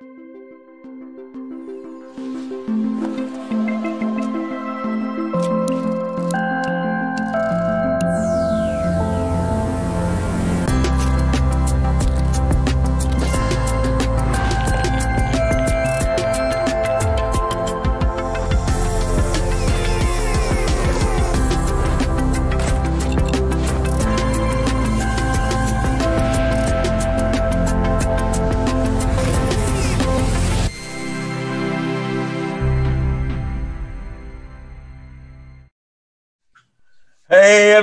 Hey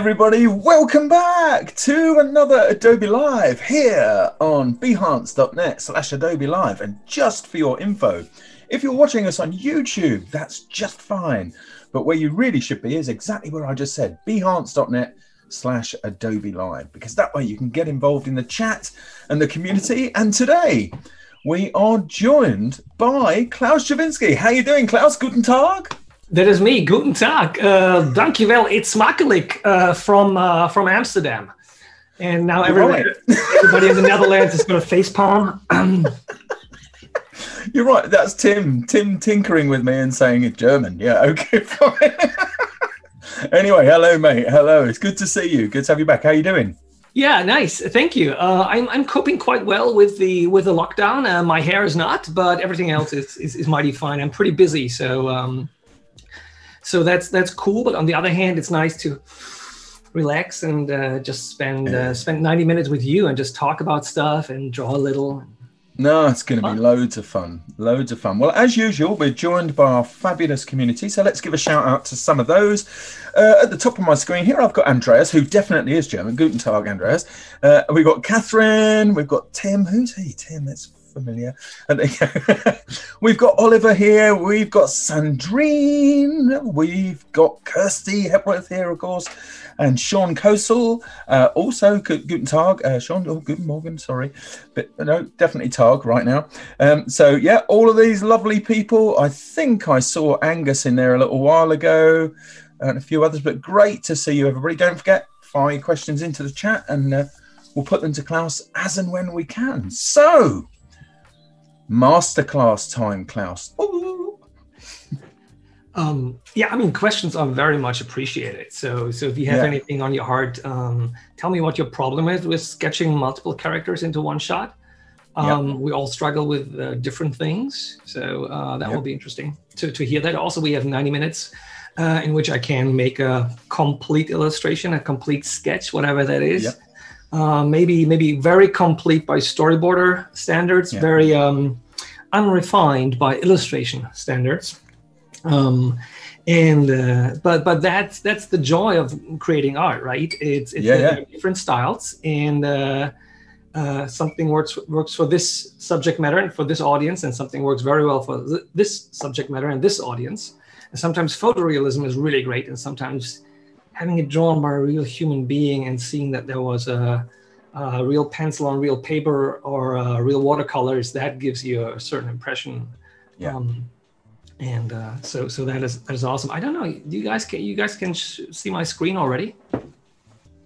everybody, welcome back to another Adobe Live here on behance.net slash Adobe Live. And just for your info, if you're watching us on YouTube, that's just fine. But where you really should be is exactly where I just said, behance.net slash Adobe Live, because that way you can get involved in the chat and the community. And today we are joined by Klaus Scherwinski. How are you doing, Klaus? Guten Tag. That is me. Guten Tag. Uh, dankjewel. It's Makkelijk uh, from uh, from Amsterdam. And now everybody, everybody in the Netherlands is going to facepalm. You're right. That's Tim. Tim tinkering with me and saying it's German. Yeah. Okay. Fine. anyway, hello, mate. Hello. It's good to see you. Good to have you back. How are you doing? Yeah, nice. Thank you. Uh, I'm, I'm coping quite well with the with the lockdown. Uh, my hair is not, but everything else is, is, is mighty fine. I'm pretty busy, so um, so that's that's cool but on the other hand it's nice to relax and uh, just spend uh, spend 90 minutes with you and just talk about stuff and draw a little. No it's going to be loads of fun loads of fun. Well as usual we're joined by our fabulous community so let's give a shout out to some of those. Uh, at the top of my screen here i've got andreas who definitely is german guten tag andreas. Uh, we've got catherine we've got tim. Who's he? Tim that's familiar. And we've got Oliver here. We've got Sandrine. We've got Kirsty Hepworth here, of course, and Sean Kosel. Uh, also, Guten Tag. Uh, Sean, oh, Guten Morgen, sorry. But no, definitely Tag right now. Um, so, yeah, all of these lovely people. I think I saw Angus in there a little while ago and a few others, but great to see you, everybody. Don't forget, fire questions into the chat and uh, we'll put them to Klaus as and when we can. So, masterclass time, Klaus. Um, yeah, I mean, questions are very much appreciated. So, so if you have yeah. anything on your heart, um, tell me what your problem is with sketching multiple characters into one shot. Um, yep. We all struggle with uh, different things, so uh, that yep. will be interesting to, to hear that. Also, we have 90 minutes uh, in which I can make a complete illustration, a complete sketch, whatever that is. Yep uh, maybe maybe very complete by storyboarder standards, yeah. very um, unrefined by illustration standards. Um, and uh, but but that's that's the joy of creating art, right? It's it's yeah, yeah. different styles, and uh, uh, something works works for this subject matter and for this audience, and something works very well for th- this subject matter and this audience. And sometimes photorealism is really great, and sometimes having it drawn by a real human being and seeing that there was a, a real pencil on real paper or uh, real watercolors, that gives you a certain impression. Yeah. Um, and uh, so, so that is that is awesome. I don't know. You guys can you guys can sh- see my screen already?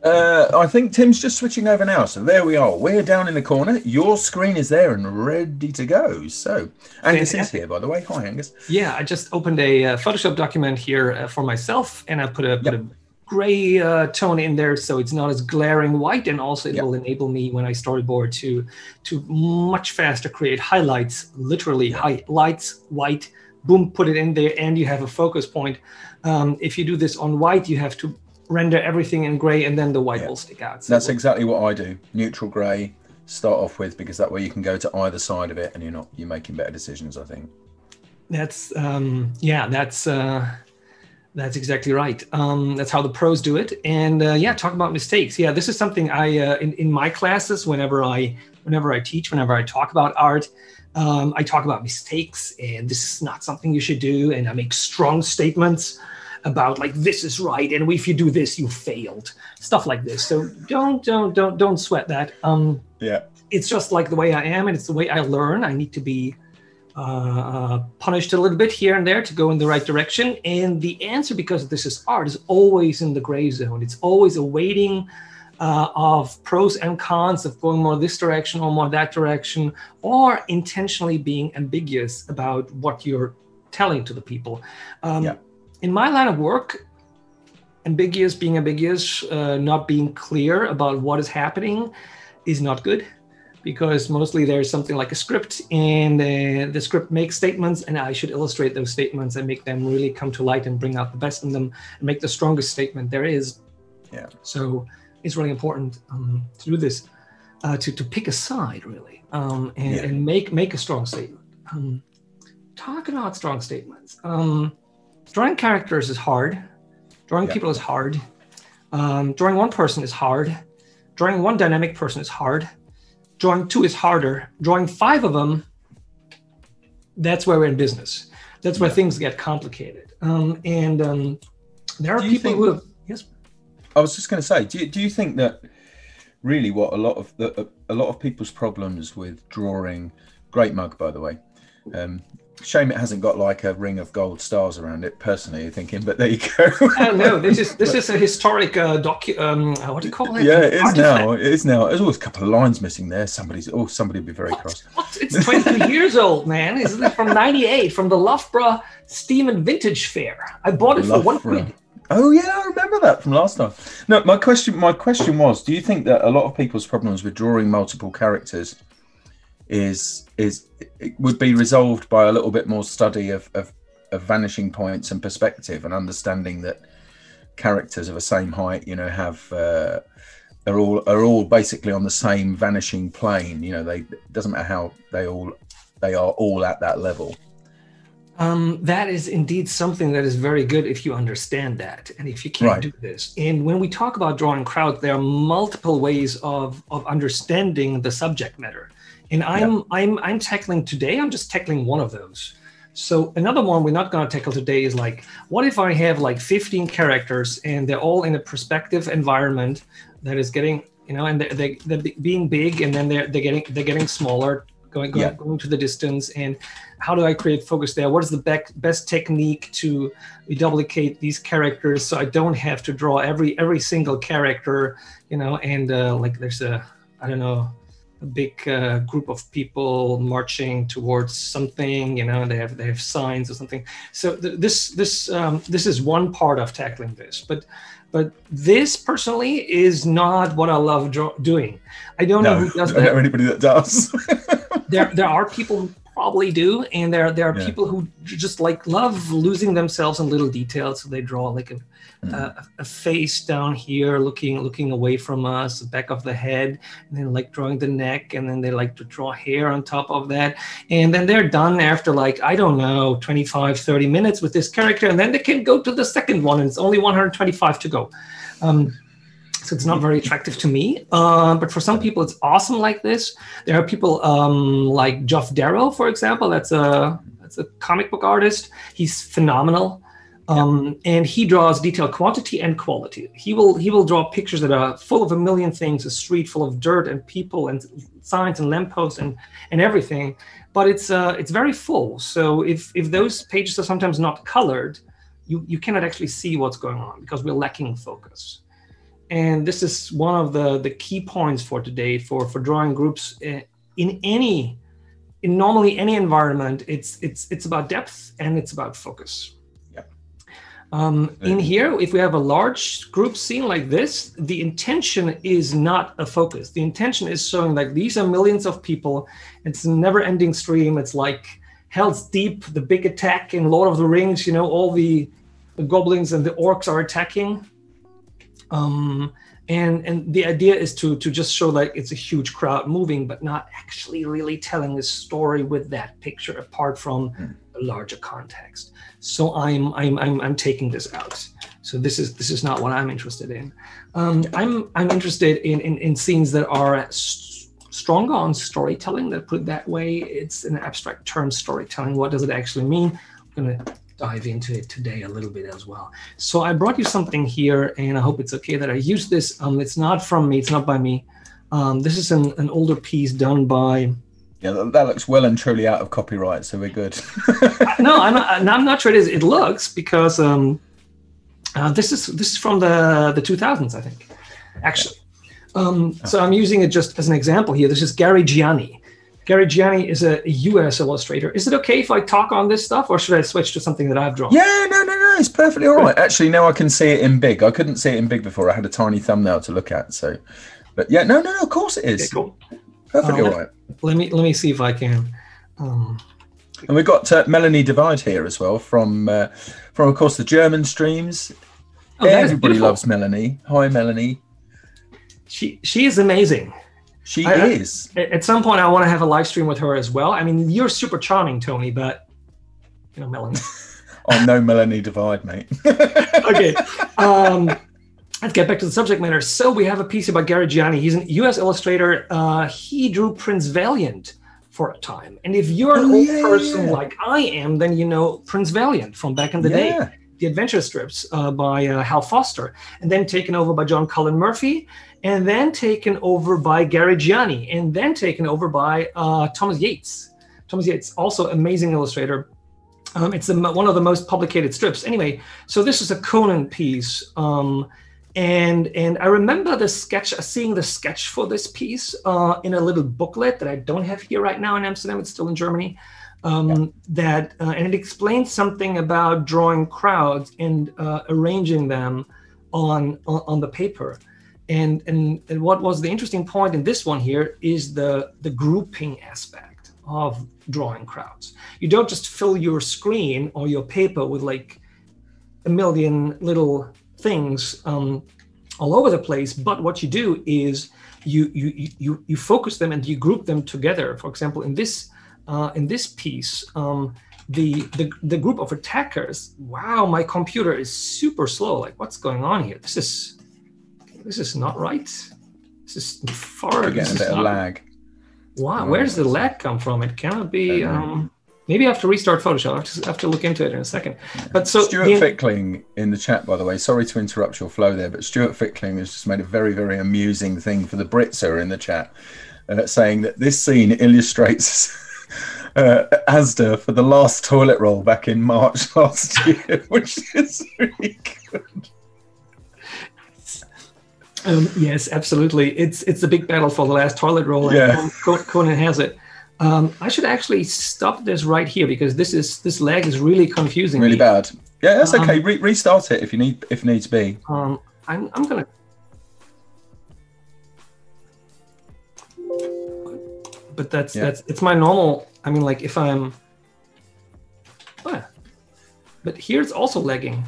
Uh, I think Tim's just switching over now. So there we are. We're down in the corner. Your screen is there and ready to go. So Angus Fantastic. is here, by the way. Hi, Angus. Yeah, I just opened a uh, Photoshop document here uh, for myself, and I put a, put a gray uh, tone in there so it's not as glaring white and also it yep. will enable me when i storyboard to to much faster create highlights literally highlights white boom put it in there and you have a focus point. Um, if you do this on white you have to render everything in gray and then the white will stick out. So that's exactly what i do. Neutral gray start off with because that way you can go to either side of it and you're not you're making better decisions i think. That's um yeah that's uh that's exactly right. Um, that's how the pros do it. And uh, yeah, talk about mistakes. Yeah, this is something I uh, in, in my classes whenever I whenever I teach, whenever I talk about art, um, I talk about mistakes and this is not something you should do. And I make strong statements about like this is right and if you do this you failed stuff like this so don't don't don't don't sweat that um yeah it's just like the way i am and it's the way i learn i need to be uh, punished a little bit here and there to go in the right direction. And the answer, because this is art, is always in the gray zone. It's always awaiting uh, of pros and cons of going more this direction or more that direction, or intentionally being ambiguous about what you're telling to the people. Um, yeah. In my line of work, ambiguous, being ambiguous, uh, not being clear about what is happening is not good because mostly there's something like a script and uh, the script makes statements and i should illustrate those statements and make them really come to light and bring out the best in them and make the strongest statement there is yeah so it's really important um, to do this, uh, to to pick a side really, um, and, yeah. and make make a strong statement. Um, talk about strong statements. Um, drawing characters is hard. Drawing yeah. people is hard. Um, drawing one person is hard. Drawing one dynamic person is hard. Drawing two is harder. Drawing five of them, that's where we're in business. That's where yeah. things get complicated. Um, and um, there are people who have, yes. I was just going to say, do you, do you think that really what a lot of the, a, a lot of people's problems with drawing, great mug by the way, um, shame it hasn't got like a ring of gold stars around it. Personally, thinking, but there you go. oh, no, this is this is a historic uh, docu. Um, uh, what do you call it? Yeah, it is now. It is now. There's always a couple of lines missing there. Somebody's oh, somebody would be very what? cross. What? It's 22 years old, man. Isn't it from '98 from the Loughborough Steam and Vintage Fair? I bought it Loughborough. for one quid. Oh yeah, I remember that from last time. No, my question my question was, do you think that a lot of people's problems with drawing multiple characters is is would be resolved by a little bit more study of, of, of vanishing points and perspective and understanding that characters of the same height, you know, have uh, are all are all basically on the same vanishing plane. You know, they it doesn't matter how they all they are all at that level. Um, that is indeed something that is very good if you understand that and if you can right. do this. And when we talk about drawing crowds, there are multiple ways of, of understanding the subject matter. And I'm yeah. I'm I'm tackling today, I'm just tackling one of those. So another one we're not going to tackle today is like, what if I have like 15 characters and they're all in a perspective environment that is getting, you know, and they're, they, they're being big and then they're, they're getting they're getting smaller going going, yeah. going to the distance and how do I create focus there? What is the be- best technique to duplicate these characters so I don't have to draw every every single character, you know? And uh, like there's a I don't know a big uh, group of people marching towards something, you know, they have they have signs or something. So th- this this um, this is one part of tackling this, but but this personally is not what I love draw- doing. I don't no, know who does that. I don't know anybody that does. there there are people probably do, and there there are yeah. people who just like love losing themselves in little details. So they draw like a, mm. a, a, face down here, looking looking away from us, the back of the head, and then like drawing the neck, and then they like to draw hair on top of that, and then they're done after like I don't know 25, 30 minutes with this character, and then they can go to the second one, and it's only 125 to go. Um, so it's not very attractive to me. Uh, but for some people, it's awesome like this. There are people um, like Geoff Darrow, for example. That's a that's a comic book artist. He's phenomenal, um, and he draws detail quantity and quality. He will he will draw pictures that are full of a million things, a street full of dirt and people and signs and lampposts and and everything. But it's uh, it's very full. So if if those pages are sometimes not colored, you you cannot actually see what's going on because we're lacking focus and this is one of the the key points for today for for drawing groups eh, in any in normally any environment it's it's it's about depth and it's about focus. Yeah. um, in here if we have a large group scene like this the intention is not a focus. The intention is showing like these are millions of people. It's a never ending stream. It's like Helm's Deep the big attack in lord of the rings you know all the, the goblins and the orcs are attacking um, and and the idea is to to just show like it's a huge crowd moving, but not actually really telling a story with that picture apart from mm. a larger context. So I'm I'm I'm I'm taking this out. So this is this is not what I'm interested in. Um, I'm I'm interested in, in in scenes that are stronger on storytelling. That put that way, it's an abstract term. Storytelling. What does it actually mean? I'm gonna dive into it today a little bit as well. So I brought you something here, and I hope it's okay that I use this. Um, it's not from me, it's not by me. Um, this is an, an older piece done by. Yeah, that looks well and truly out of copyright, so we're good. no, I'm not, I'm not sure it is. It looks because um, uh, this is this is from the the 2000s, I think, actually. Um, so I'm using it just as an example here. This is Gary Gianni. Gary Gianni is a US illustrator. Is it okay if I talk on this stuff or should I switch to something that I've drawn? Yeah, no, no, no. It's perfectly all right. Actually, now I can see it in big. I couldn't see it in big before. I had a tiny thumbnail to look at. So, but yeah, no, no, no. Of course it is. Okay, cool. Perfectly Uh, all right. Let me let me see if I can. Um, And we've got uh, Melanie Daveid here as well from, uh, from of course, the German streams. oh, Everybody loves Melanie. Hi, Melanie. She she is amazing. She I- I- is. At at some point, I want to have a live stream with her as well. I mean, you're super charming, Tony, but you know, Melanie. Oh, no Melanie Daveid, mate. okay. Um, let's get back to the subject matter. So we have a piece about Gary Gianni. He's an U.S. illustrator. Uh, he drew Prince Valiant for a time. And if you're an Oh, old yeah, person yeah. like I am, then you know Prince Valiant from back in the day. The adventure strips uh, by uh, Hal Foster, and then taken over by John Cullen Murphy, and then taken over by Gary Gianni, and then taken over by uh, Thomas Yates. Thomas Yates, also amazing illustrator. Um, it's mo- one of the most publicated strips. Anyway, so this is a Conan piece, um, and and I remember the sketch, seeing the sketch for this piece uh, in a little booklet that I don't have here right now in Amsterdam. It's still in Germany. Um, That uh, and it explains something about drawing crowds and uh, arranging them on, on on the paper. And, and and what was the interesting point in this one here is the the grouping aspect of drawing crowds. You don't just fill your screen or your paper with like a million little things um, all over the place but what you do is you you you- you focus them and you group them together. For example in this uh, in this piece um, the, the the group of attackers wow my computer is super slow. Like what's going on here? This is this is not right this is far We're this getting a bit of not- lag. Wow, where does the lag come from? It cannot be. Um, maybe I have to restart Photoshop. I have to, have to look into it in a second. But so Stuart the- Fickling in the chat, by the way. Sorry to interrupt your flow there, but Stuart Fickling has just made a very, very amusing thing for the Brits who are in the chat, uh, saying that this scene illustrates uh, ASDA for the last toilet roll back in March last year, which is really good. Um, yes, absolutely. It's it's the big battle for the last toilet roll. Yeah. Con- Conan has it. Um, I should actually stop this right here because this is this lag is really confusing Really me. bad. Yeah, that's Um, okay. Re- restart it if you need, if needs be. Um, I'm I'm gonna. But that's Yeah. that's it's my normal. I mean, like if I'm. Oh, yeah. But here it's also lagging.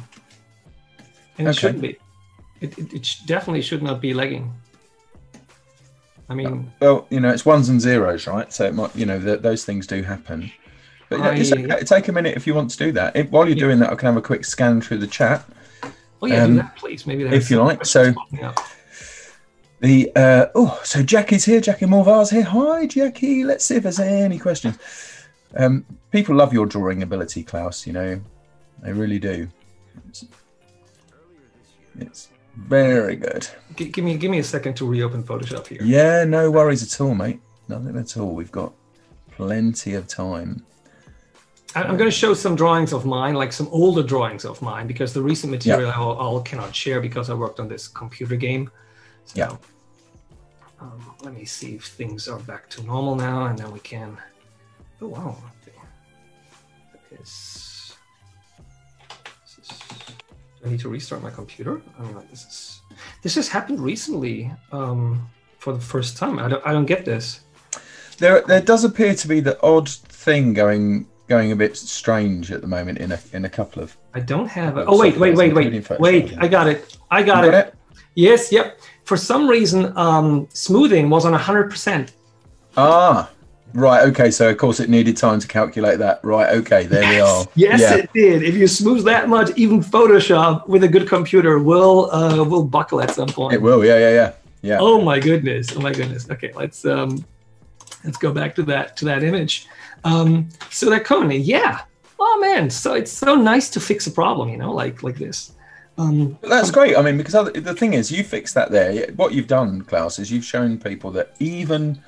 And it shouldn't be. It, it, it definitely should not be lagging. I mean, Well, you know, it's ones and zeros, right? So it might, you know, th- those things do happen. But yeah, it's I- okay. take a minute if you want to do that. If, while you're Yeah. doing that, I can have a quick scan through the chat. oh yeah, um, do that, please. Maybe if you like, so-. The uh, oh, so Jackie's here. Jackie Morvar's here. Hi, Jackie. Let's see if there's any questions. Um, people love your drawing ability, Klaus. You know, they really do. It's, it's very good. G- give me give me a second to reopen Photoshop here. Yeah, no worries at all, mate. Nothing at all. We've got plenty of time. I'm going to show some drawings of mine, like some older drawings of mine, because the recent material I all, all cannot share because I worked on this computer game. So, Yeah. Um, let me see if things are back to normal now, and then we can. Oh wow. Okay. Is, I need to restart my computer? I mean, like this is. This has happened recently um, for the first time. I don't. I don't get this. There, there does appear to be the odd thing going going a bit strange at the moment in a in a couple of. I don't have. A, oh wait, wait, wait, wait, wait! I got it. I got it. got it? Yes, yep. For some reason, um, smoothing was on 100%. Ah, right. Okay. So of course it needed time to calculate that. Right. Okay. There we are. Yes, Yeah. it did. If you smooth that much, even Photoshop with a good computer will uh, will buckle at some point. It will. Yeah. Yeah. Yeah. Yeah. Oh my goodness! Oh my goodness! Okay, let's um, let's go back to that to that image. Um, so that Conan, yeah. Oh man, so it's so nice to fix a problem, you know, like like this. Um, That's great. I mean, because other, the thing is, you fixed that there. What you've done, Klaus, is you've shown people that even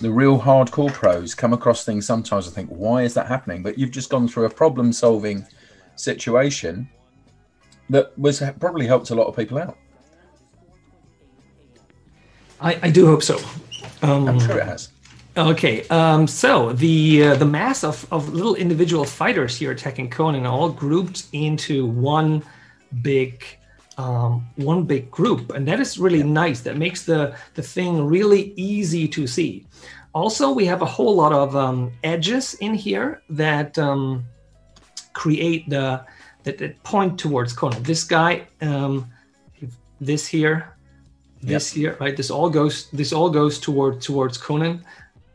the real hardcore pros come across things sometimes and think, why is that happening? But you've just gone through a problem solving situation that was probably helped a lot of people out. I, I do hope so. Um, I'm sure it has. Okay, um, so the uh, the mass of, of little individual fighters here attacking Conan are all grouped into one big um, one big group, and that is really nice. That makes the the thing really easy to see. Also, we have a whole lot of um, edges in here that um, create the that, that, point towards Conan. This guy, um, this here, this yep. here, right? This all goes this all goes toward towards Conan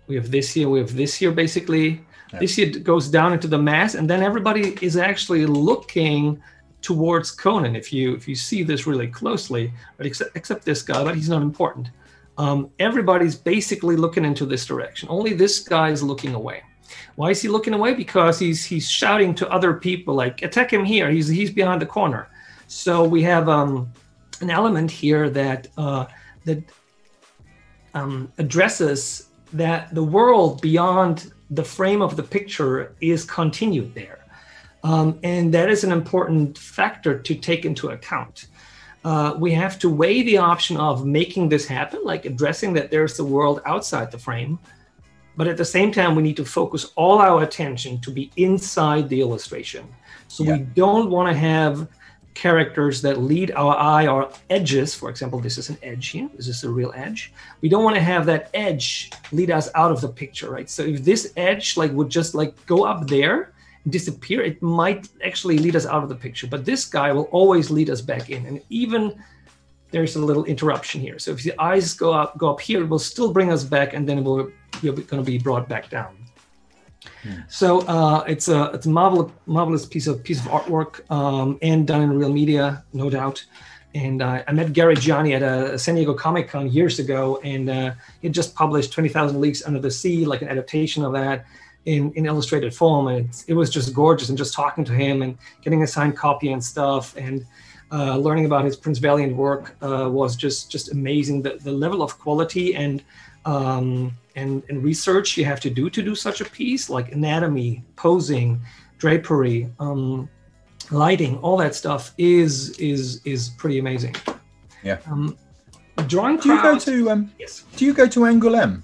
we have this here, we have this here basically. This here goes down into the mass, and then everybody is actually looking towards Conan. If you if you see this really closely, but except, except this guy, but he's not important. Um, everybody's basically looking into this direction. Only this guy is looking away. Why is he looking away? Because he's he's shouting to other people like attack him here. He's he's behind the corner. So we have um, an element here that uh, that um, addresses that the world beyond the frame of the picture is continued there. Um, and that is an important factor to take into account. Uh, we have to weigh the option of making this happen, like addressing that there's the world outside the frame. But at the same time, we need to focus all our attention to be inside the illustration. So yeah. we don't want to have characters that lead our eye or edges. For example, this is an edge here. This is a real edge. We don't want to have that edge lead us out of the picture, right? So if this edge like would just like go up there, disappear, it might actually lead us out of the picture. But this guy will always lead us back in. And even there's a little interruption here. So if the eyes go up, go up here, it will still bring us back, and then it will we're going to be brought back down. So uh, it's a it's a marvelous marvelous piece of piece of artwork um, and done in real media, no doubt. And uh, I met Gary Gianni at a San Diego Comic Con years ago, and uh, he just published Twenty Thousand Leagues Under the Sea, like an adaptation of that in, in illustrated form. And it was just gorgeous, and just talking to him and getting a signed copy and stuff, and uh, learning about his Prince Valiant work uh, was just just amazing. The the level of quality and um, and, and research you have to do to do such a piece, like anatomy, posing, drapery, um, lighting, all that stuff is is is pretty amazing. Yeah. Um, drawing. Do you go to um? Yes. Do you go to Angoulême?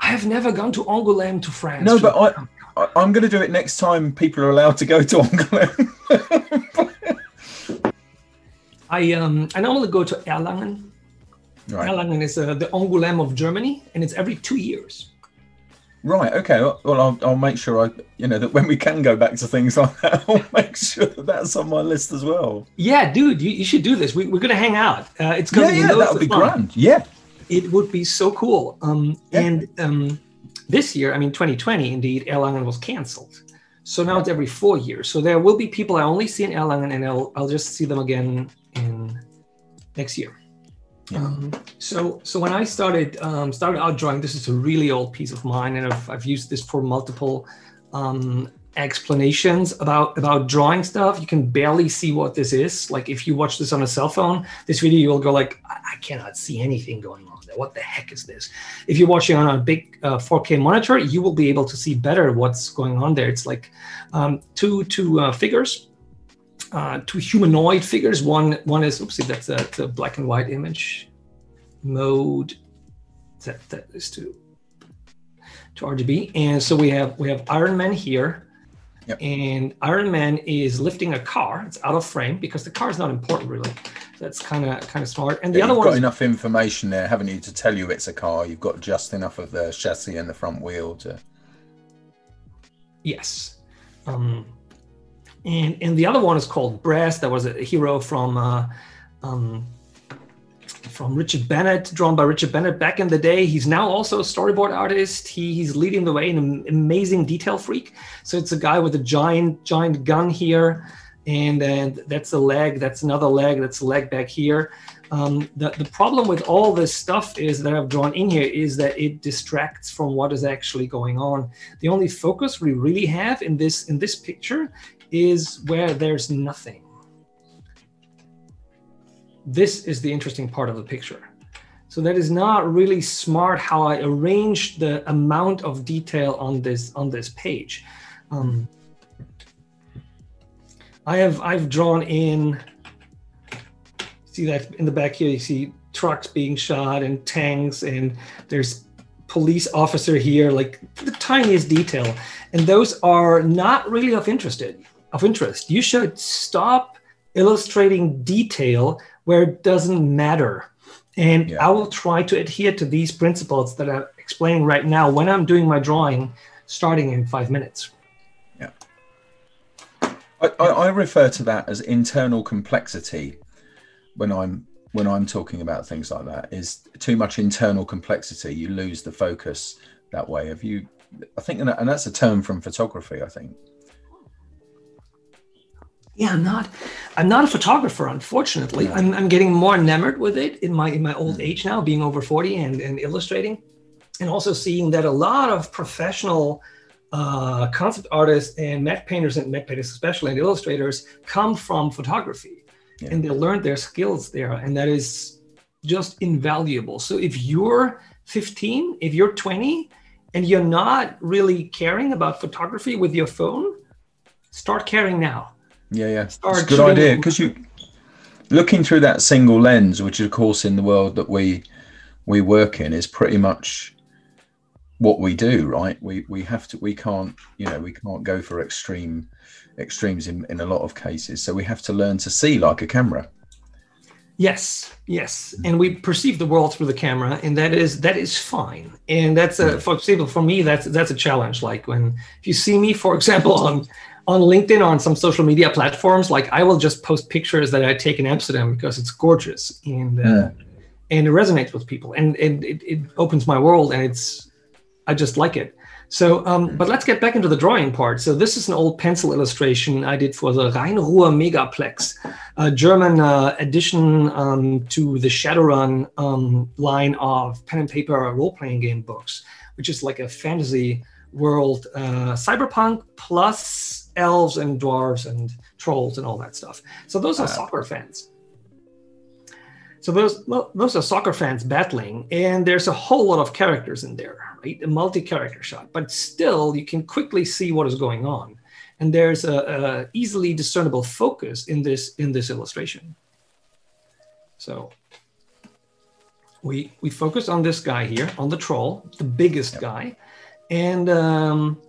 I have never gone to Angoulême to France. No, but I, I am going to do it next time people are allowed to go to Angoulême. I um I normally go to Erlangen Right. Erlangen is uh, the Angoulême of Germany, and it's every two years. Right. Okay. Well, I'll, I'll make sure I, you know, that when we can go back to things like that, I'll make sure that that's on my list as well. Yeah, dude, you, you should do this. We, are going to hang out. Uh, it's going yeah, to be yeah, that would be fun. grand. Yeah. It would be so cool. Um, yeah. And um, this year, I mean, 2020, indeed, Erlangen was canceled. So now it's every four years. So there will be people I only see in Erlangen, and I'll, I'll just see them again in next year. Yeah. Um, so so when I started um, started out drawing, this is a really old piece of mine, and I've, I've used this for multiple um, explanations about about drawing stuff. You can barely see what this is. Like if you watch this on a cell phone, this video you'll go like, I, I cannot see anything going on there. What the heck is this? If you're watching on a big uh, 4K monitor, you will be able to see better what's going on there. It's like um, two two uh, figures uh, two humanoid figures. One one is oopsie, that's a, that's a black and white image mode. That that is to to RGB. And so we have we have Iron Man here. Yep. And Iron Man is lifting a car. It's out of frame because the car is not important really. That's kind of kind of smart. And the yeah, other one got is, enough information there, haven't you, to tell you it's a car? You've got just enough of the chassis and the front wheel to. Yes. Um, and and the other one is called Brass. That was a hero from uh, um, from Richard Bennett, drawn by Richard Bennett back in the day. He's now also a storyboard artist. He, he's leading the way, in an amazing detail freak. So it's a guy with a giant giant gun here, and that's a leg. That's another leg. That's a leg back here. Um, the, the problem with all this stuff is that I've drawn in here is that it distracts from what is actually going on. The only focus we really have in this in this picture is where there's nothing. This is the interesting part of the picture. So that is not really smart how I arranged the amount of detail on this on this page. Um, I have I've drawn in see that in the back here you see trucks being shot and tanks and there's police officer here, like the tiniest detail. And those are not really of interest of interest. You should stop illustrating detail where it doesn't matter. And yeah. I will try to adhere to these principles that I'm explaining right now when I'm doing my drawing, starting in five minutes. Yeah. I, I refer to that as internal complexity when I'm when I'm talking about things like that is too much internal complexity. You lose the focus that way. Have you? I think, and that's a term from photography. I think. Yeah, I'm not. I'm not a photographer, unfortunately. No. I'm, I'm getting more enamored with it in my in my old age now, being over forty and, and illustrating, and also seeing that a lot of professional uh, concept artists and matte painters and matte painters, especially and illustrators, come from photography yeah. and they learned their skills there and that is just invaluable so if you're 15 if you're 20 and you're not really caring about photography with your phone start caring now yeah yeah start it's a good idea because you looking through that single lens which of course in the world that we we work in is pretty much what we do right we we have to we can't you know we can't go for extreme extremes in, in a lot of cases. So we have to learn to see like a camera. Yes, yes, and we perceive the world through the camera, and that is that is fine. And that's a for example for me that's that's a challenge. Like when if you see me, for example, on on LinkedIn or on some social media platforms, like I will just post pictures that I take in Amsterdam because it's gorgeous and uh, yeah. and it resonates with people, and and it, it opens my world, and it's I just like it. So, um, but let's get back into the drawing part. So this is an old pencil illustration I did for the Rheinruhr Megaplex, a German uh, addition um, to the Shadowrun um, line of pen and paper role-playing game books, which is like a fantasy world, uh, cyberpunk plus elves and dwarves and trolls and all that stuff. So those are soccer fans. So those those are soccer fans battling, and there's a whole lot of characters in there right? A multi-character shot, but still you can quickly see what is going on. And there's a, a easily discernible focus in this in this illustration. So we we focus on this guy here, on the troll, the biggest yep. guy, and um,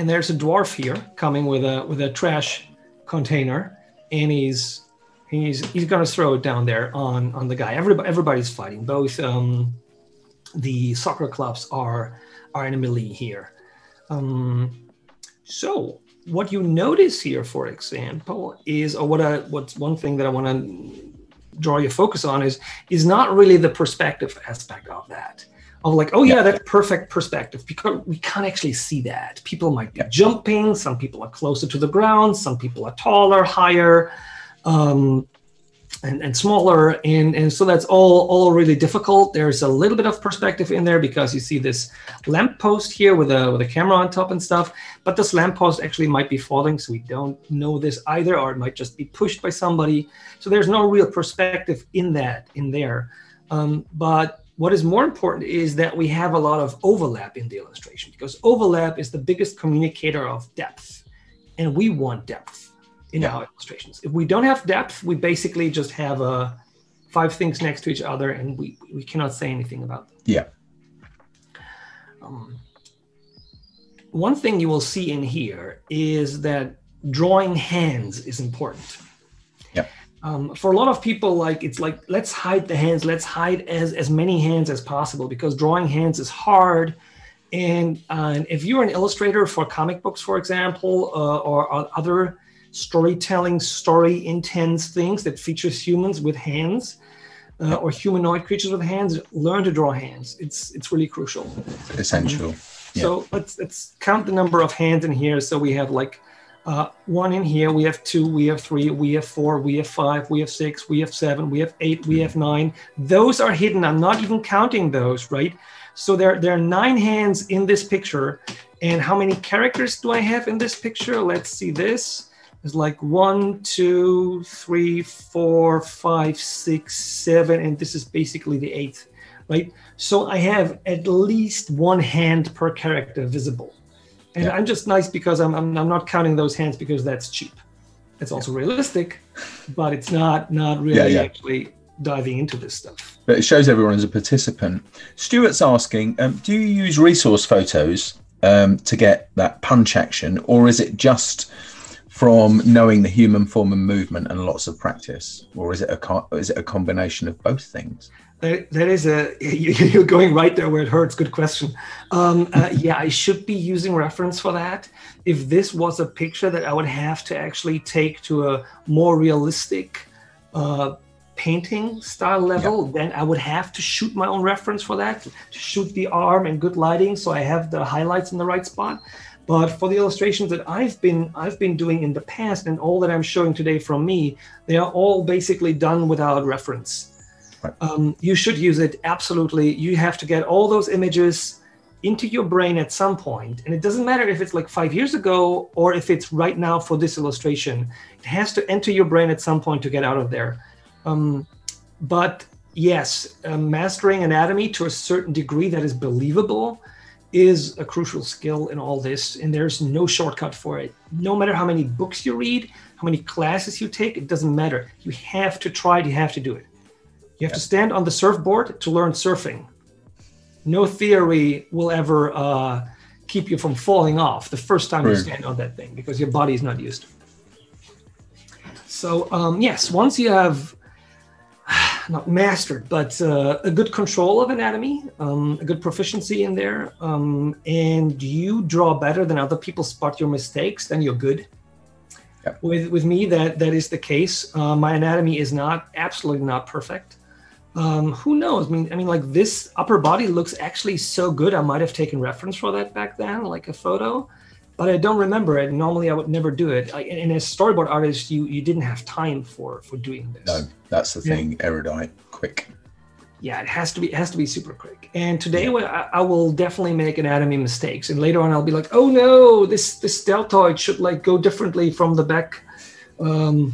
and there's a dwarf here coming with a with a trash container, and he's he's he's gonna throw it down there on on the guy. Everybody everybody's fighting. Both um, the soccer clubs are are in a melee here. Um, so what you notice here, for example, is or what I what's one thing that I want to draw your focus on is is not really the perspective aspect of that of like oh yeah, yeah. that's perfect perspective. Because we can't actually see that. People might be yeah. jumping. Some people are closer to the ground. Some people are taller higher um, and, and smaller. And, and so that's all all really difficult. There's a little bit of perspective in there because you see this lamp post here with a with a camera on top and stuff. But this lamp post actually might be falling so we don't know this either or it might just be pushed by somebody. So there's no real perspective in that in there. Um, but what is more important is that we have a lot of overlap in the illustration because overlap is the biggest communicator of depth and we want depth in yeah. our illustrations. If we don't have depth, we basically just have uh, five things next to each other, and we we cannot say anything about them. Yeah. Um, one thing you will see in here is that drawing hands is important. Um, for a lot of people, like it's like let's hide the hands, let's hide as as many hands as possible because drawing hands is hard. And, uh, and if you're an illustrator for comic books, for example, uh, or, or other storytelling, story intense things that features humans with hands. Uh, or humanoid creatures with hands learn to draw hands. It's it's really crucial. Essential. Yeah. So let's let's count the number of hands in here. So we have like uh, one in here. We have two. We have three. We have four. We have five. We have six. We have seven. We have eight. We have nine. Those are hidden. I'm not even counting those. Right. So there there are nine hands in this picture. And how many characters do I have in this picture? Let's see this is like one, two, three, four, five, six, seven, and this is basically the eighth, right? So I have at least one hand per character visible. And yeah. I'm just nice because I'm, I'm, I'm, not counting those hands because that's cheap. It's also yeah. realistic, but it's not not really yeah, actually diving into this stuff. but it shows everyone as a participant. Stuart's asking, um, do you use resource photos um, to get that punch action, or is it just from knowing the human form and movement and lots of practice, or is it a is it a combination of both things? That, that is a you're going right there where it hurts. Good question. Um, uh, yeah, I should be using reference for that. If this was a picture that I would have to actually take to a more realistic uh, painting style level, yep. then I would have to shoot my own reference for that to shoot the arm and good lighting, so I have the highlights in the right spot. But for the illustrations that I've been I've been doing in the past and all that I'm showing today from me, they are all basically done without reference. Um, you should use it absolutely. You have to get all those images into your brain at some point, and it doesn't matter if it's like five years ago or if it's right now for this illustration. It has to enter your brain at some point to get out of there. Um, but yes, uh, mastering anatomy to a certain degree that is believable is a crucial skill in all this, and there's no shortcut for it. No matter how many books you read, how many classes you take, it doesn't matter. You have to try it, you have to do it. You have to stand on the surfboard to learn surfing. No theory will ever uh, keep you from falling off the first time you stand on that thing because your body is not used to it. So, um, yes, once you have not mastered, but uh, a good control of anatomy, um, a good proficiency in there, um, and you draw better than other people spot your mistakes, then you're good. Yep. With with me, that that is the case. Uh, my anatomy is not absolutely not perfect um, who knows? I mean, I mean, like this upper body looks actually so good. I might have taken reference for that back then, like a photo, but I don't remember it. Normally, I would never do it. I, and as storyboard artist, you you didn't have time for for doing this. No, that's the thing. Yeah. Erudite, quick. Yeah, it has to be. It has to be super quick. And today. I, I will definitely make anatomy mistakes, and later on, I'll be like, oh no, this this deltoid should like go differently from the back. Um,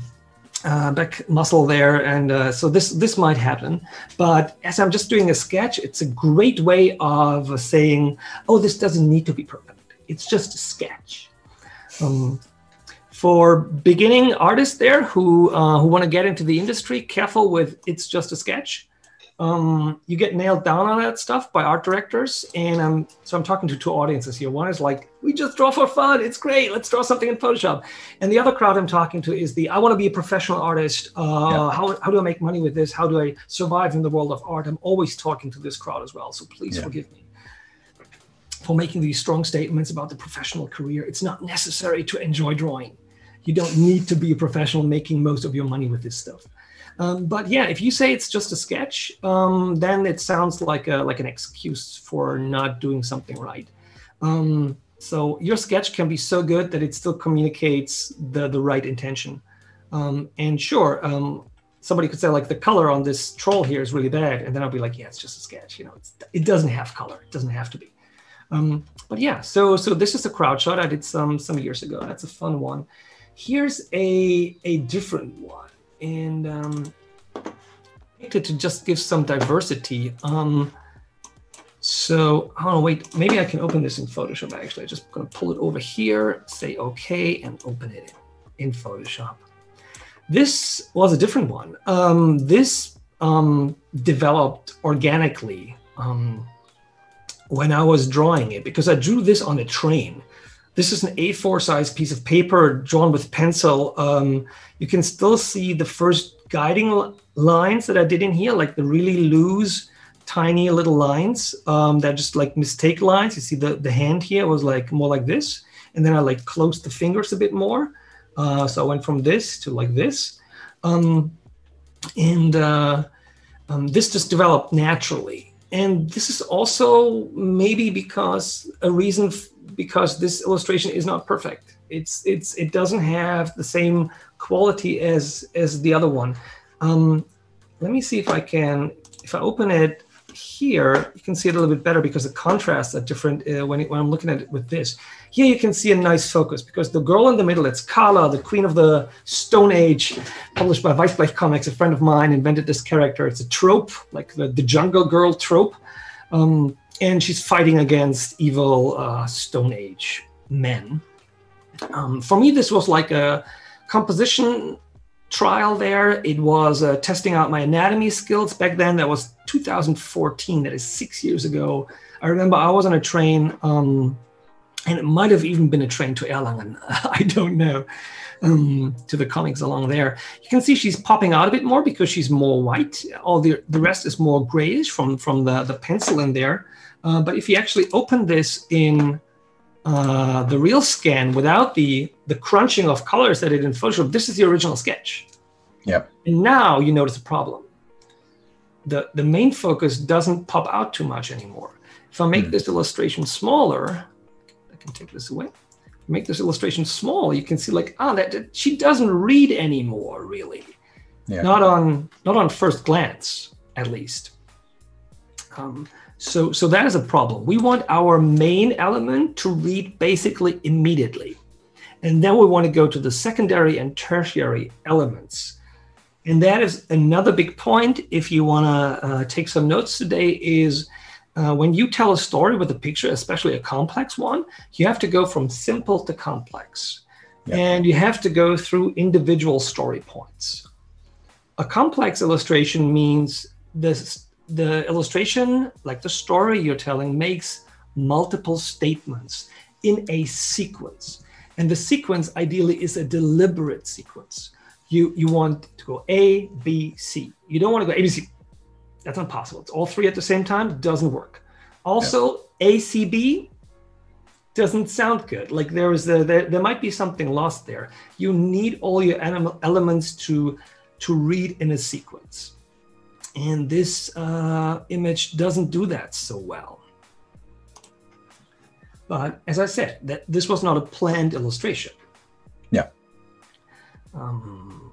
uh, back muscle there, and uh, so this this might happen. But as I'm just doing a sketch, it's a great way of saying, "Oh, this doesn't need to be perfect. It's just a sketch." Um, for beginning artists there who uh, who want to get into the industry, careful with "it's just a sketch." Um, you get nailed down on that stuff by art directors. And um, so I'm talking to two audiences here. One is like, we just draw for fun. It's great. Let's draw something in Photoshop. And the other crowd I'm talking to is the, I want to be a professional artist. Uh, yeah. how, how do I make money with this? How do I survive in the world of art? I'm always talking to this crowd as well. So please yeah. forgive me for making these strong statements about the professional career. It's not necessary to enjoy drawing. You don't need to be a professional making most of your money with this stuff. Um, but yeah, if you say it's just a sketch, um, then it sounds like a, like an excuse for not doing something right. Um, so your sketch can be so good that it still communicates the the right intention. Um, and sure, um, somebody could say like the color on this troll here is really bad, and then I'll be like, yeah, it's just a sketch. You know, it doesn't have color. It doesn't have to be. Um, but yeah, so so this is a crowd shot I did some some years ago. That's a fun one. Here's a a different one and um, to just give some diversity. Um, so I don't know, wait, maybe I can open this in Photoshop actually. I'm just gonna pull it over here, say okay, and open it in, in Photoshop. This was a different one. Um, this um, developed organically um, when I was drawing it because I drew this on a train. This is an A4 size piece of paper drawn with pencil. Um, you can still see the first guiding lines that I did in here, like the really loose, tiny little lines um, that just like mistake lines. You see the, the hand here was like more like this. And then I like closed the fingers a bit more. Uh, so I went from this to like this. Um, and uh, um, this just developed naturally. And this is also maybe because a reason because this illustration is not perfect. It's it's it doesn't have the same quality as as the other one. Um, let me see if I can if I open it here, you can see it a little bit better because the contrasts are different uh, when, it, when I'm looking at it with this. Here you can see a nice focus because the girl in the middle, it's Kala, the queen of the Stone Age, published by Weissblech Comics. A friend of mine invented this character. It's a trope, like the, the jungle girl trope. Um, and she's fighting against evil uh, Stone Age men. Um, for me, this was like a composition trial there. It was uh, testing out my anatomy skills. Back then, that was 2014. That is six years ago. I remember I was on a train, um, and it might have even been a train to Erlangen. I don't know. Um, to the Comic Salon there, you can see she's popping out a bit more because she's more white. All the the rest is more grayish from from the the pencil in there. Uh, but if you actually open this in uh, the real scan without the the crunching of colors that it in Photoshop, this is the original sketch. Yep. And now you notice a problem. The the main focus doesn't pop out too much anymore. If I make mm. this illustration smaller, I can take this away. Make this illustration small, you can see like ah that, that she doesn't read anymore really. Yeah. Not on not on first glance, at least. Um, so, so that is a problem. We want our main element to read basically immediately. And then we want to go to the secondary and tertiary elements. And that is another big point. If you want to uh, take some notes today, is uh, when you tell a story with a picture, especially a complex one, you have to go from simple to complex. And you have to go through individual story points. A complex illustration means this the illustration, like the story you're telling, makes multiple statements in a sequence. And the sequence ideally is a deliberate sequence. You, you want to go A, B, C. You don't want to go A, B, C. That's not possible. It's all three at the same time. It doesn't work. Also, yeah. A, C, B doesn't sound good. Like there is a, there, there might be something lost there. You need all your animal elements to to read in a sequence. And this uh, image doesn't do that so well. But as I said, that this was not a planned illustration. Yeah. Um,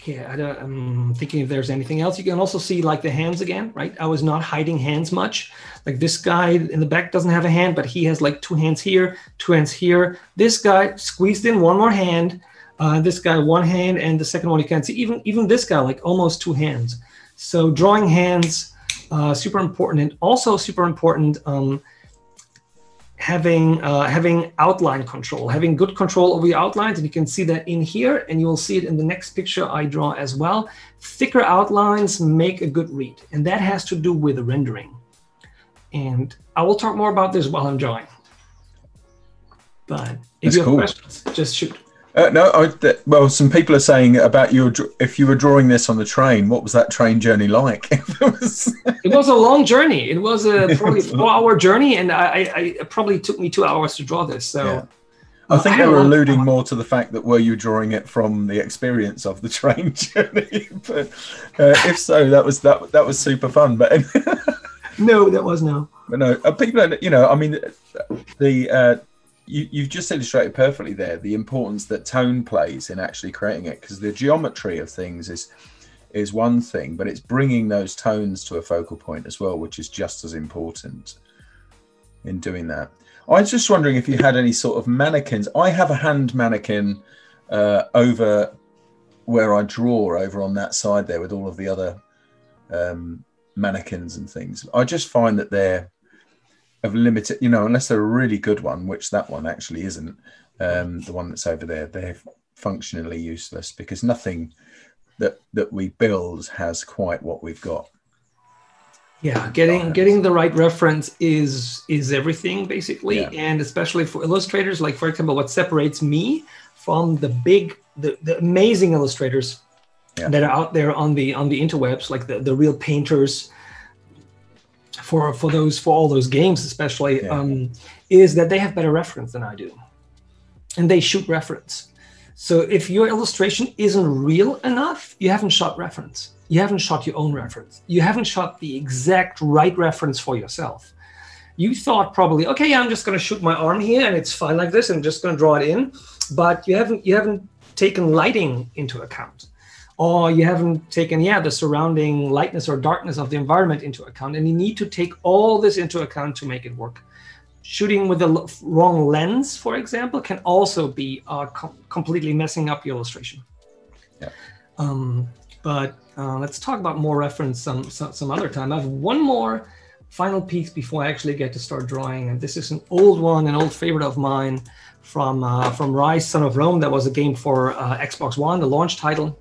okay, I am thinking if there's anything else. You can also see like the hands again, right? I was not hiding hands much. Like this guy in the back doesn't have a hand, but he has like two hands here, two hands here. This guy squeezed in one more hand. Uh, this guy one hand, and the second one you can't see. Even even this guy like almost two hands. So drawing hands, uh, super important, and also super important um, having uh, having outline control, having good control over your outlines, and you can see that in here, and you will see it in the next picture I draw as well. Thicker outlines make a good read, and that has to do with rendering. And I will talk more about this while I'm drawing. But if That's you have cool. questions, just shoot. Uh, no, I, th- well, some people are saying about you if you were drawing this on the train, what was that train journey like? it, was... it was a long journey. It was a probably four-hour journey, and I, I, it probably took me two hours to draw this. So, yeah. I think they were alluding more to the fact that were you drawing it from the experience of the train journey? but uh, if so, that was that that was super fun. But no, that was no. But no, uh, people, you know, I mean, the uh, you, you've just illustrated perfectly there the importance that tone plays in actually creating it because the geometry of things is is one thing but it's bringing those tones to a focal point as well which is just as important in doing that. I was just wondering if you had any sort of mannequins. I have a hand mannequin uh, over where i draw over on that side there with all of the other um, mannequins and things. I just find that they're of limited, you know, unless they're a really good one, which that one actually isn't, um, the one that's over there, they're functionally useless because nothing that that we build has quite what we've got. Yeah, getting getting the right reference is is everything basically, yeah. and especially for illustrators. Like for example, what separates me from the big, the, the amazing illustrators yeah. that are out there on the on the interwebs, like the the real painters, for for those for all those games especially yeah. um, is that they have better reference than I do, and they shoot reference. So if your illustration isn't real enough, you haven't shot reference. You haven't shot your own reference. You haven't shot the exact right reference for yourself. You thought probably, okay, yeah, I'm just going to shoot my arm here, and it's fine like this. I'm just going to draw it in, but you haven't you haven't taken lighting into account or you haven't taken yeah the surrounding lightness or darkness of the environment into account and you need to take all this into account to make it work shooting with the wrong lens for example can also be uh, com- completely messing up your illustration yeah. um, but uh, let's talk about more reference some, some, some other time i have one more final piece before i actually get to start drawing and this is an old one an old favorite of mine from uh, from Ryse, Son of Rome. That was a game for uh, Xbox One, the launch title.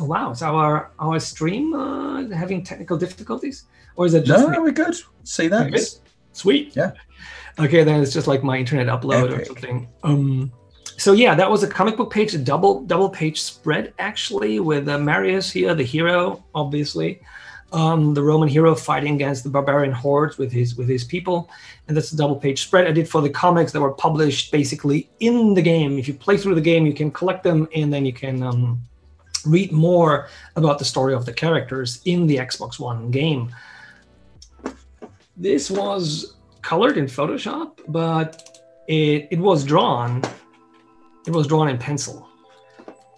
Oh, wow, is our our stream uh, having technical difficulties, or is it just? No, me? we're good. See that? Good? Sweet. Yeah. Okay, then it's just like my internet upload Epic. or something. Um, so yeah, that was a comic book page, a double double page spread actually, with uh, Marius here, the hero, obviously, um, the Roman hero fighting against the barbarian hordes with his with his people, and that's a double page spread I did for the comics that were published basically in the game. If you play through the game, you can collect them, and then you can um, read more about the story of the characters in the Xbox One game. This was colored in Photoshop, but it, it was drawn. It was drawn in pencil.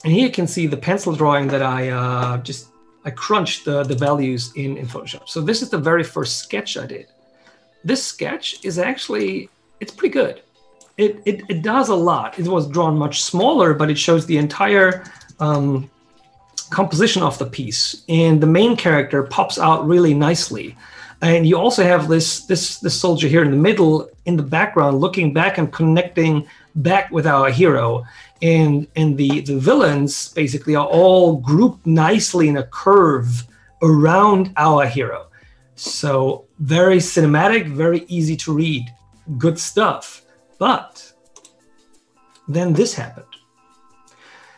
And here you can see the pencil drawing that I uh, just I crunched the, the values in, in Photoshop. So this is the very first sketch I did. This sketch is actually it's pretty good. It, it, it does a lot. It was drawn much smaller, but it shows the entire um, composition of the piece and the main character pops out really nicely. And you also have this this this soldier here in the middle in the background looking back and connecting back with our hero. And and the the villains basically are all grouped nicely in a curve around our hero. So very cinematic very easy to read. Good stuff. But then this happened.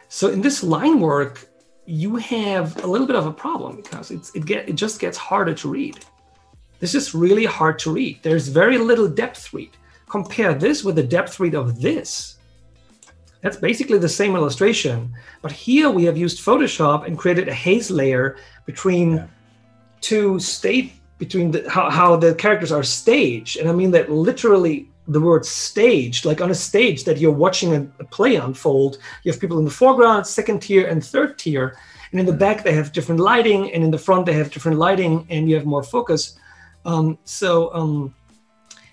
So in this line work you have a little bit of a problem because it's it get it just gets harder to read. This is really hard to read. There's very little depth read. Compare this with the depth read of this. That's basically the same illustration, but here we have used Photoshop and created a haze layer between yeah. two state between the, how, how the characters are staged, and I mean that literally the word staged, like on a stage that you're watching a, a, play unfold. You have people in the foreground, second tier, and third tier. And in the back, they have different lighting, and in the front, they have different lighting, and you have more focus. Um, so, um,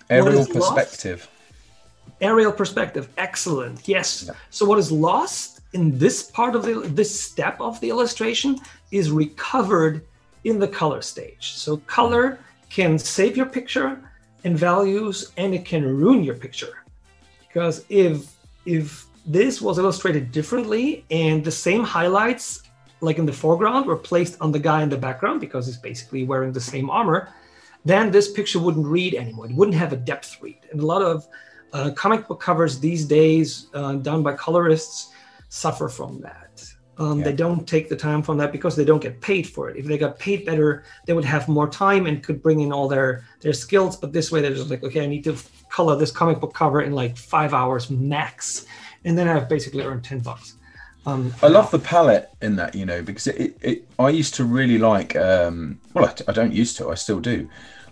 aerial perspective. Lost? Aerial perspective, excellent. Yes. Yeah. So, what is lost in this part of the this step of the illustration is recovered in the color stage. So, color can save your picture and values and it can ruin your picture. Because if if this was illustrated differently and the same highlights like in the foreground were placed on the guy in the background because he's basically wearing the same armor then this picture wouldn't read anymore. It wouldn't have a depth read. And a lot of uh, comic book covers these days uh, done by colorists suffer from that um, yeah. They don't take the time from that because they don't get paid for it. If they got paid better, they would have more time and could bring in all their their skills. But this way, they're just like, okay, I need to color this comic book cover in like five hours max, and then I've basically earned ten bucks. Um, I love the palette in that, you know, because it, it, it I used to really like. Um, well, I, I, don't used to. I still do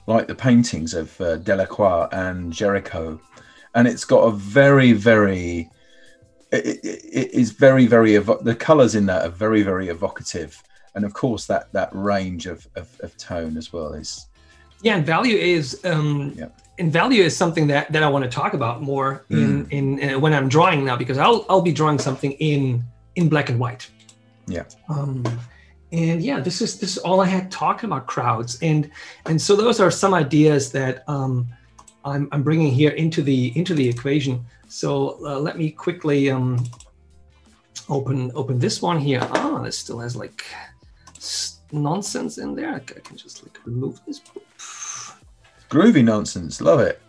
like the paintings of uh, Delacroix and Géricault, and it's got a very, very it, it is very very evo- the colors in that are very very evocative. And of course that that range of, of, of tone as well is yeah and value is um yeah. and value is something that that i want to talk about more in, mm. in, in when i'm drawing now because i'll i'll be drawing something in in black and white. Yeah. Um and yeah this is this is all i had talking about crowds. And and so those are some ideas that um i'm, I'm bringing here into the into the equation so uh, let me quickly um, open open this one here. Ah, this still has like nonsense in there. I can just like remove this. Groovy nonsense, love it.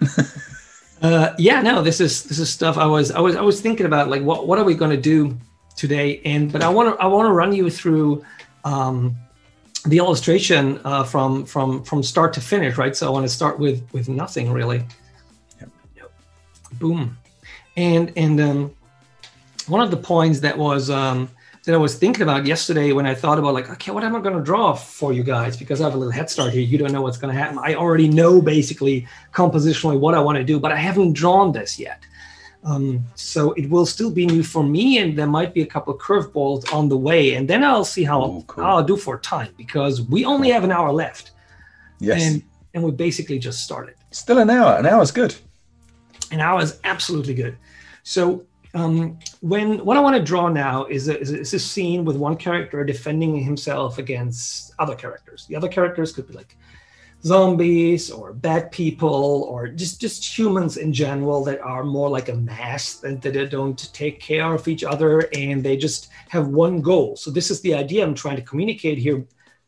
uh, yeah, no, this is this is stuff I was I was I was thinking about like what what are we going to do today? And but I want to I want to run you through um, the illustration uh, from from from start to finish, right? So I want to start with with nothing really boom and and um, one of the points that was um, that I was thinking about yesterday when I thought about like, okay, what am I going to draw for you guys? Because I have a little head start here. You don't know what's going to happen. I already know basically compositionally what I want to do, but I haven't drawn this yet. Um, so it will still be new for me, and there might be a couple of curveballs on the way, and then I'll see how, Ooh, cool. how I'll do for time because we only have an hour left. Yes, and and we basically just started. Still an hour. An hour is good and I was absolutely good. So um, when what I want to draw now is a, is a scene with one character defending himself against other characters. The other characters could be like zombies or bad people or just just humans in general that are more like a mass and that they don't take care of each other and they just have one goal so this is the idea i'm trying to communicate here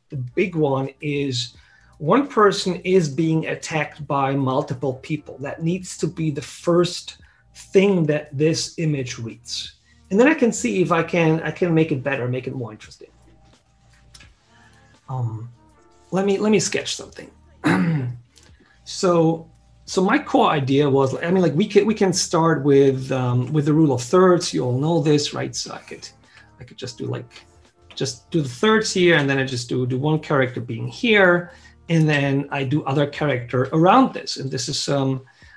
the big one is one person is being attacked by multiple people. That needs to be the first thing that this image reads. And then i can see if i can i can make it better make it more interesting. Um, let me let me sketch something. So so my core idea was i mean like we can we can start with um, with the rule of thirds. You all know this right? So i could i could just do like just do the thirds here and then i just do do one character being here and then i do other character around this and this is um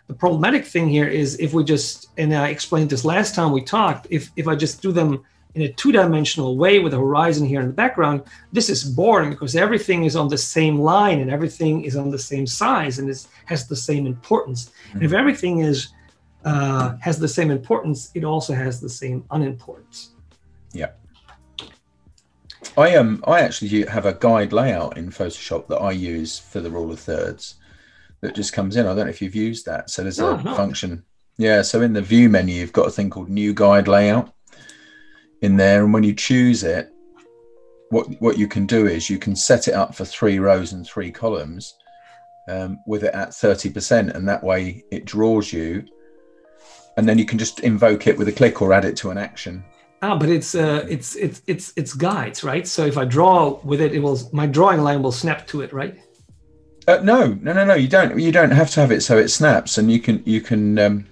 the problematic thing here is if we just and i explained this last time we talked if if i just do them in a two-dimensional way with a horizon here in the background, this is boring because everything is on the same line and everything is on the same size and is, has the same importance. Mm-hmm. And if mm-hmm. everything is uh, has the same importance, it also has the same unimportance. Yeah. I um I actually have a guide layout in Photoshop that I use for the rule of thirds that just comes in. I don't know if you've used that. So there's a no. function. Yeah. So in the view menu, you've got a thing called new guide layout in there. And when you choose it, what what you can do is you can set it up for three rows and three columns um, with it at 30%. And that way it draws you. And then you can just invoke it with a click or add it to an action. Ah, but it's uh, it's it's it's it's guides, right? So if I draw with it, it will my drawing line will snap to it, right? Uh, no, no, no, no. You don't. You don't have to have it so it snaps, and you can you can um,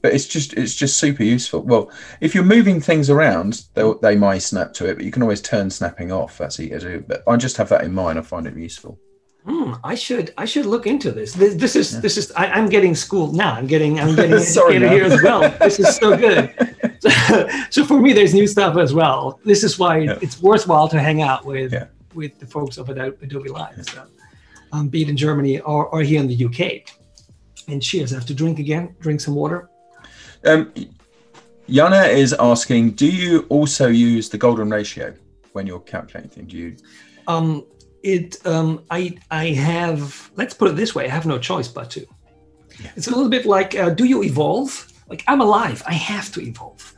but it's just it's just super useful. Well, if you're moving things around, they they might snap to it, but you can always turn snapping off. That's easy to do. But I just have that in mind. I find it useful. Hmm, I should I should look into this. This, this is yeah. this is I, am getting schooled now. I'm getting I'm getting educated here as well. This is so good. so, so, for me, there's new stuff as well. This is why yeah. it's worthwhile to hang out with yeah. with the folks of Adobe Live. So, um, be it in Germany or, or here in the UK. And cheers. I have to drink again. Drink some water. Um, Yana is asking, do you also use the golden ratio when you're calculating? Do you? Um, it. Um, I. I have. Let's put it this way. I have no choice but to. Yeah. It's a little bit like, uh, do you evolve? Like I'm alive. I have to evolve.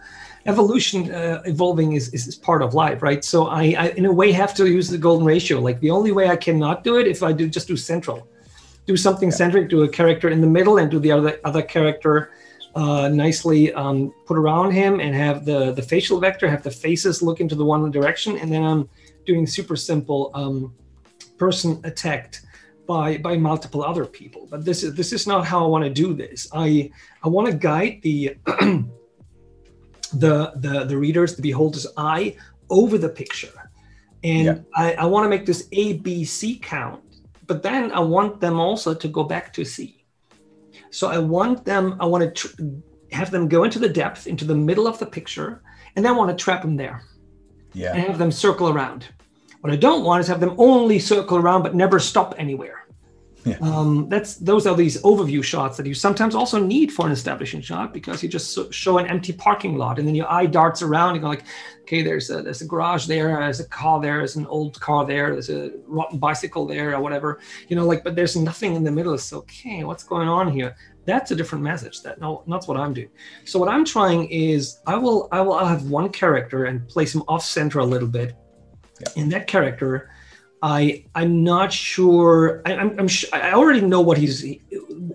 Evolution, uh, evolving is, is, is part of life, right? So I, I, in a way, have to use the golden ratio. Like the only way I cannot do it if I do just do central, do something yeah. centric, do a character in the middle, and do the other other character uh, nicely um, put around him and have the, the facial vector, have the faces look into the one direction. And then I'm doing super simple um, person attacked by, by multiple other people. But this is, this is not how I want to do this. I, I want to guide the, the, the, the readers, the beholder's eye over the picture. And yeah. I, I want to make this A, B, C count. But then I want them also to go back to C. So I want them, I want to tr- have them go into the depth, into the middle of the picture, and then I want to trap them there. Yeah. And have them circle around. What I don't want is have them only circle around but never stop anywhere. Yeah. Um, that's those are these overview shots that you sometimes also need for an establishing shot because you just show an empty parking lot and then your eye darts around. You go like, okay, there's a there's a garage there, there's a car there, there's an old car there, there's a rotten bicycle there or whatever. You know, like, but there's nothing in the middle. So okay, what's going on here? That's a different message. That no, that's what I'm doing. So what I'm trying is I will I will I'll have one character and place him off center a little bit. Yeah. And that character I I'm not sure. I, I'm, I'm I already know what he's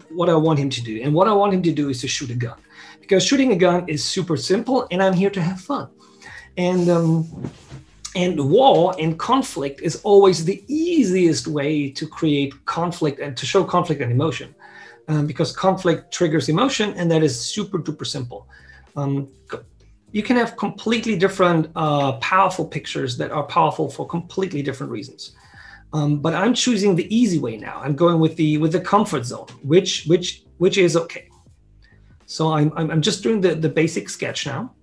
what I want him to do, and what I want him to do is to shoot a gun, because shooting a gun is super simple, and I'm here to have fun, and um, and war and conflict is always the easiest way to create conflict and to show conflict and emotion, um, because conflict triggers emotion, and that is super duper simple. Um, you can have completely different uh, powerful pictures that are powerful for completely different reasons. Um, but i'm choosing the easy way now. I'm going with the with the comfort zone which which which is okay. So i'm i'm, I'm just doing the the basic sketch now.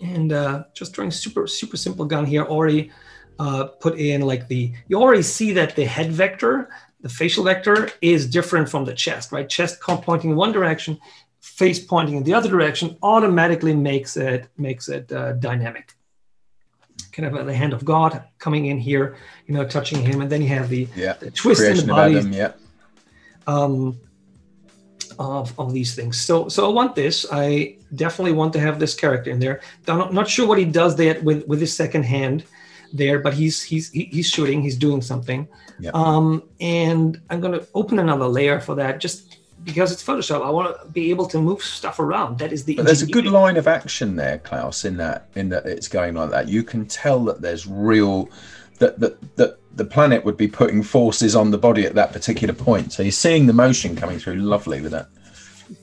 And uh, just drawing super super simple gun here. Already uh, put in like the you already see that the head vector the facial vector is different from the chest right? Chest pointing in one direction face pointing in the other direction automatically makes it makes it uh, dynamic. can have the hand of God coming in here, you know, touching him, and then you have the, yeah. the twist Creation in the body. Adam, yeah. Um, of, of these things. So so I want this. I definitely want to have this character in there. I'm not, not sure what he does there with with his second hand there, but he's he's he's shooting. He's doing something. Yeah. Um, and I'm going to open another layer for that just because it's Photoshop. I want to be able to move stuff around. That is the. But there's a good line of action there, Klaus. In that, in that it's going like that. You can tell that there's real that that that the planet would be putting forces on the body at that particular point. So you're seeing the motion coming through. Lovely with that.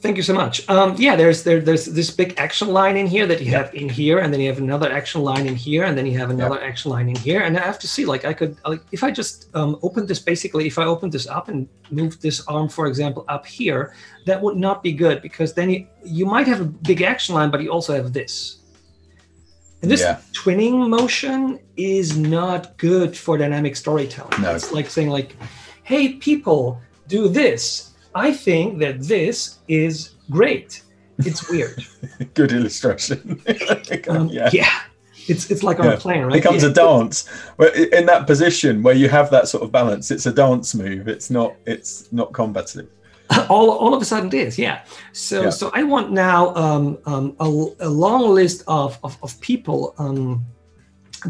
Thank you so much. Um, yeah, there's there, there's this big action line in here that you have in here, and then you have another action line in here, and then you have another action line in here. And I have to see, like, I could, like, if I just um, open this, basically, if I open this up and move this arm, for example, up here, that would not be good because then you, you might have a big action line, but you also have this. And this Yeah. twinning motion is not good for dynamic storytelling. No. It's like saying, like, hey, people, do this. I think that this is great. It's weird. Good illustration. Um, yeah. yeah. It's it's like on Yeah. a plane, right? becomes Yeah. a dance i- in that position where you have that sort of balance it's a dance move it's not it's not combative all, all of a sudden it is yeah so Yeah. so i want now um, um, a, a long list of of, of people um,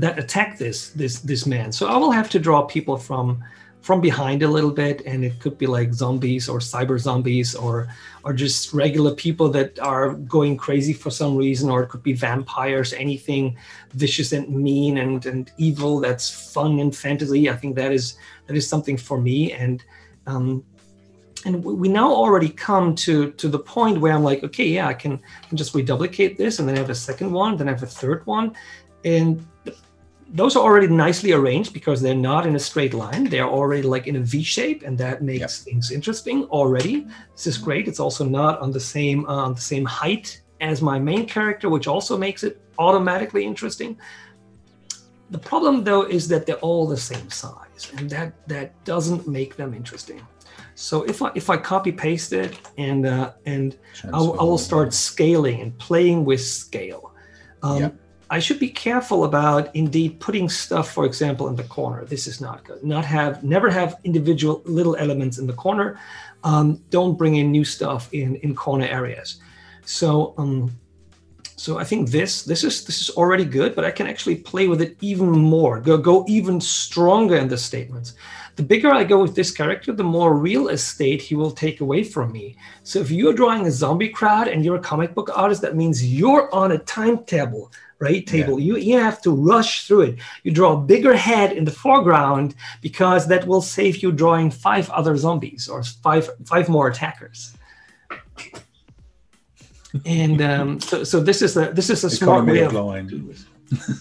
that attack this this this man so i will have to draw people from from behind a little bit and it could be like zombies or cyber zombies or or just regular people that are going crazy for some reason or it could be vampires anything vicious and mean and and evil that's fun and fantasy. I think that is that is something for me. And um, and we now already come to to the point where I'm like, okay, yeah, I can, can just reduplicate this, and then I have a second one, then I have a third one, and those are already nicely arranged because they're not in a straight line. They're already like in a V shape, and that makes things interesting already. This is great. It's also not on the same uh, on the same height as my main character, which also makes it automatically interesting. The problem though is that they're all the same size, and that that doesn't make them interesting. So if I if I copy paste it and uh, and I will, I will start scaling and playing with scale. Um, Yeah. I should be careful about indeed putting stuff, for example, in the corner. This is not good. Not have never have individual little elements in the corner. Um, don't bring in new stuff in in corner areas. So um, so I think this this is this is already good, but I can actually play with it even more. Go go even stronger in the statements. The bigger I go with this character, the more real estate he will take away from me. So if you're drawing a zombie crowd and you're a comic book artist, that means you're on a timetable, right? Table. You you have to rush through it. You draw a bigger head in the foreground because that will save you drawing five other zombies or five five more attackers. And um, so, so this is a this is a smart economy way of of line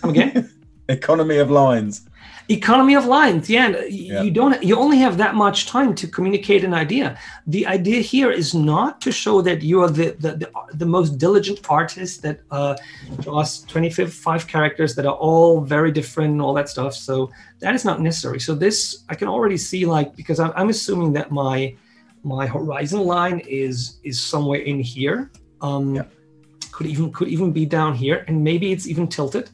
Come again. economy of lines economy of lines. Yeah, and y- Yeah. you don't you only have that much time to communicate an idea. The idea here is not to show that you are the the, the, the most diligent artist that uh draws 25 characters that are all very different and all that stuff. So that is not necessary. So this i can already see like because i'm, I'm assuming that my my horizon line is is somewhere in here. Um Yeah. could even could even be down here and maybe it's even tilted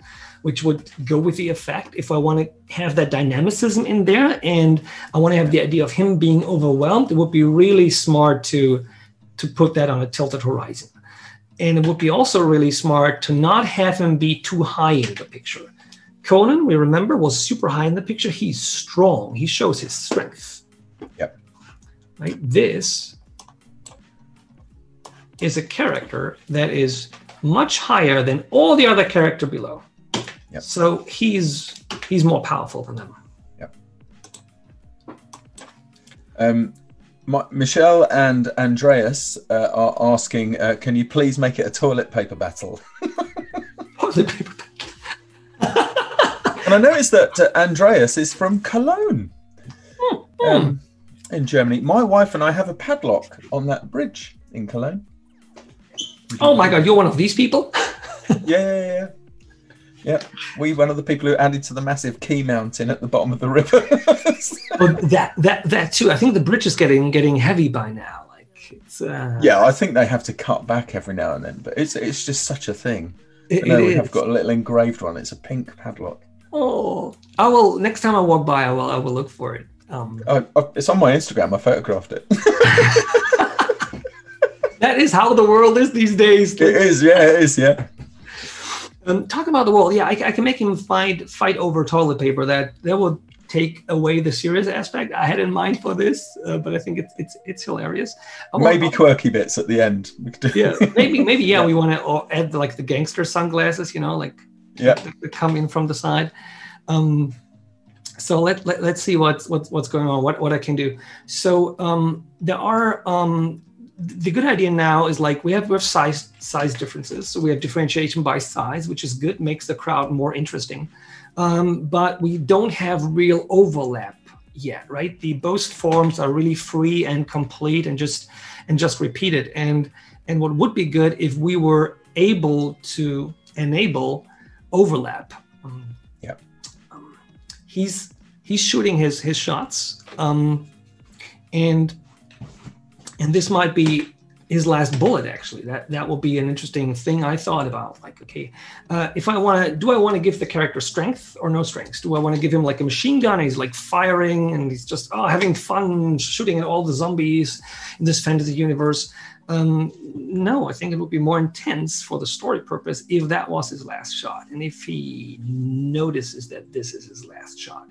which would go with the effect if I want to have that dynamicism in there and I want to have the idea of him being overwhelmed, it would be really smart to to put that on a tilted horizon. And it would be also really smart to not have him be too high in the picture. Conan, we remember, was super high in the picture. He's strong. He shows his strength. Yep. Right? This is a character that is much higher than all the other character below. Yep. So he's he's more powerful than them. um my, Michelle and Andreas uh, are asking, uh, "Can you please make it a toilet paper battle?" Toilet paper. And I noticed that uh, Andreas is from Cologne, um, in Germany. My wife and I have a padlock on that bridge in Cologne. Oh my god, you're one of these people? Yeah, yeah, yeah. Yeah, we one of the people who added to the massive key mountain at the bottom of the river. Oh, that that that too. I think the bridge is getting getting heavy by now. Like it's uh, yeah, I think they have to cut back every now and then, but it's it's just such a thing. it, no, we have got a little engraved one. It's a pink padlock. Oh, I will. Next time I walk by, I will. I will look for it. Um, it's on my Instagram. I photographed it. that is how the world is these days. It is. Yeah, it is. Yeah. Um, talk about the world. Yeah, I, I, can make him fight fight over toilet paper. That that would take away the serious aspect I had in mind for this, uh, but I think it's it's it's hilarious. maybe quirky bits at the end. yeah, maybe maybe yeah, yeah. we want to add like the gangster sunglasses, you know, like yeah, come in from the side. Um, so let, let us see what's what's what's going on. What what I can do. So um, there are um, the good idea now is like we have we have size size differences. So we have differentiation by size, which is good, makes the crowd more interesting. Um, but we don't have real overlap yet, right? The both forms are really free and complete and just and just repeated. And and what would be good if we were able to enable overlap. Um, yeah. Um, he's he's shooting his his shots, um, and and this might be his last bullet actually. That that will be an interesting thing i thought about like okay uh, if i want to do i want to give the character strength or no strength? Do i want to give him like a machine gun he's like firing and he's just oh having fun shooting at all the zombies in this fantasy universe? Um, no i think it would be more intense for the story purpose if that was his last shot and if he notices that this is his last shot.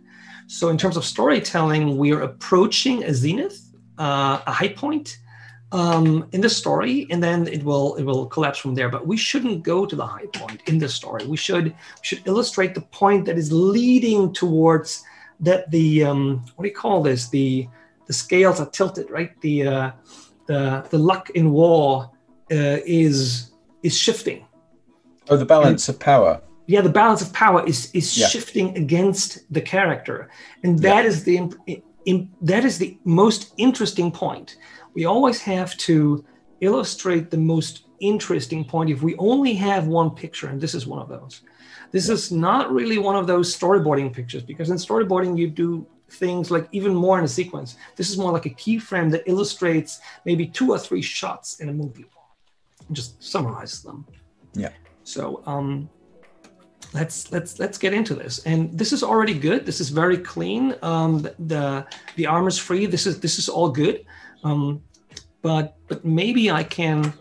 So in terms of storytelling we are approaching a zenith uh, a high point um, in the story, and then it will it will collapse from there. But we shouldn't go to the high point in the story. We should should illustrate the point that is leading towards that the um, what do you call this? The the scales are tilted, right? The uh, the the luck in war uh, is is shifting. Oh, the balance and, of power. Yeah, the balance of power is is yeah. shifting against the character, and that yeah. is the in, that is the most interesting point we always have to illustrate the most interesting point if we only have one picture, and this is one of those. This is not really one of those storyboarding pictures because in storyboarding you do things like even more in a sequence. This is more like a keyframe that illustrates maybe two or three shots in a movie and just summarizes them. Yeah. So um, let's let's let's get into this. And this is already good. This is very clean. Um, the, the the armor's free. This is this is all good. Um, but but maybe I can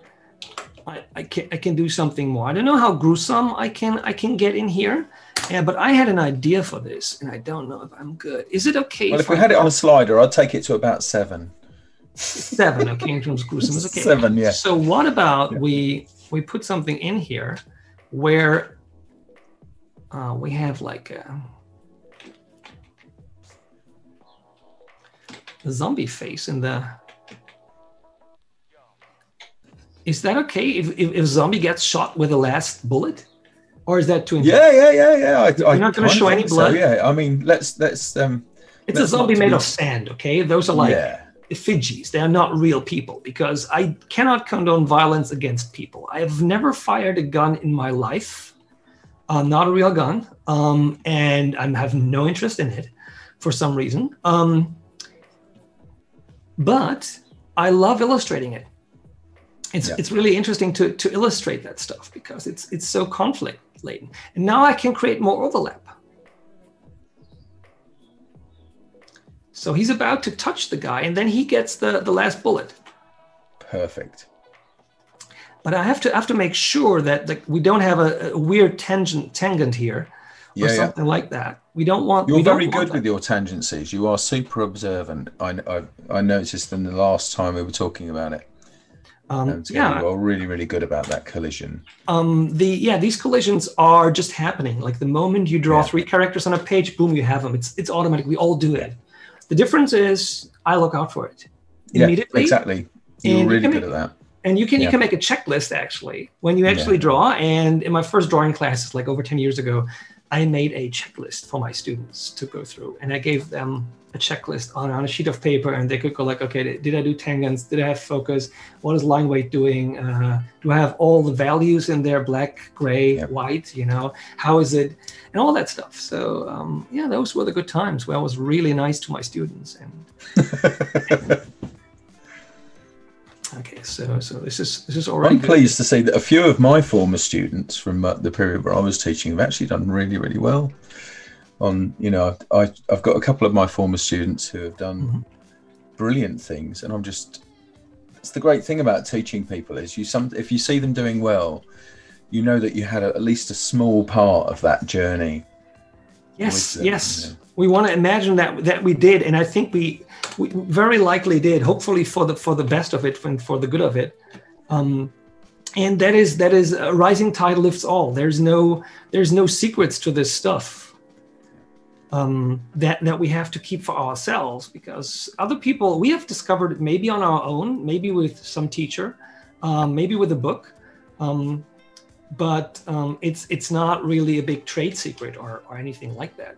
I, I can I can do something more. I don't know how gruesome I can I can get in here. Yeah, but I had an idea for this, and I don't know if I'm good. Is it okay? Well, if, if we I had it on a slider, I'd take it to about seven. Seven, okay, in terms of gruesome is okay. Seven, yeah. So what about yeah. we we put something in here where uh, we have like a, a zombie face in the is that okay if, if, if zombie gets shot with the last bullet? Or is that too intense? yeah yeah yeah. Yeah I, you're I not going to show any blood so, yeah. I mean let's let's um it's let's a zombie made be... of sand okay? Those are like yeah. effigies. They are not real people because i cannot condone violence against people. I have never fired a gun in my life. Uh, not a real gun. Um, and i have no interest in it for some reason. Um, but i love illustrating it it's yeah. it's really interesting to to illustrate that stuff because it's it's so conflict laden and now i can create more overlap. So he's about to touch the guy and then he gets the the last bullet. Perfect. But i have to have to make sure that like we don't have a, a weird tangent tangent here or yeah, something yeah. like that. We don't want you're very good with your tangencies. You are super observant. I, I i noticed in the last time we were talking about it um, yeah, you're really, really good about that collision. Um, the yeah, these collisions are just happening. Like the moment you draw yeah. three characters on a page, boom, you have them. It's it's automatic. We all do it. The difference is I look out for it immediately. Yeah, exactly. You're really you good make, at that. And you can yeah. you can make a checklist actually when you actually draw. And in my first drawing classes, like over ten years ago, I made a checklist for my students to go through, and I gave them a checklist on, on a sheet of paper and they could go like okay did i do tangents? Did i have focus? What is line weight doing? Uh, do i have all the values in there black gray yep. white you know? How is it? And all that stuff. So um, yeah those were the good times where i was really nice to my students and okay so so this is this is already i'm good. pleased to say that a few of my former students from uh, the period where i was teaching have actually done really really well on you know I, I've got a couple of my former students who have done mm-hmm. brilliant things, and I'm just it's the great thing about teaching people is you some if you see them doing well, you know that you had a, at least a small part of that journey. Yes, them, yes. You know. We want to imagine that that we did, and I think we, we very likely did. Hopefully for the for the best of it and for the good of it. Um, and that is that is a rising tide lifts all. There's no there's no secrets to this stuff um, that that we have to keep for ourselves because other people we have discovered maybe on our own, maybe with some teacher, um, maybe with a book, um, but um, it's it's not really a big trade secret or or anything like that.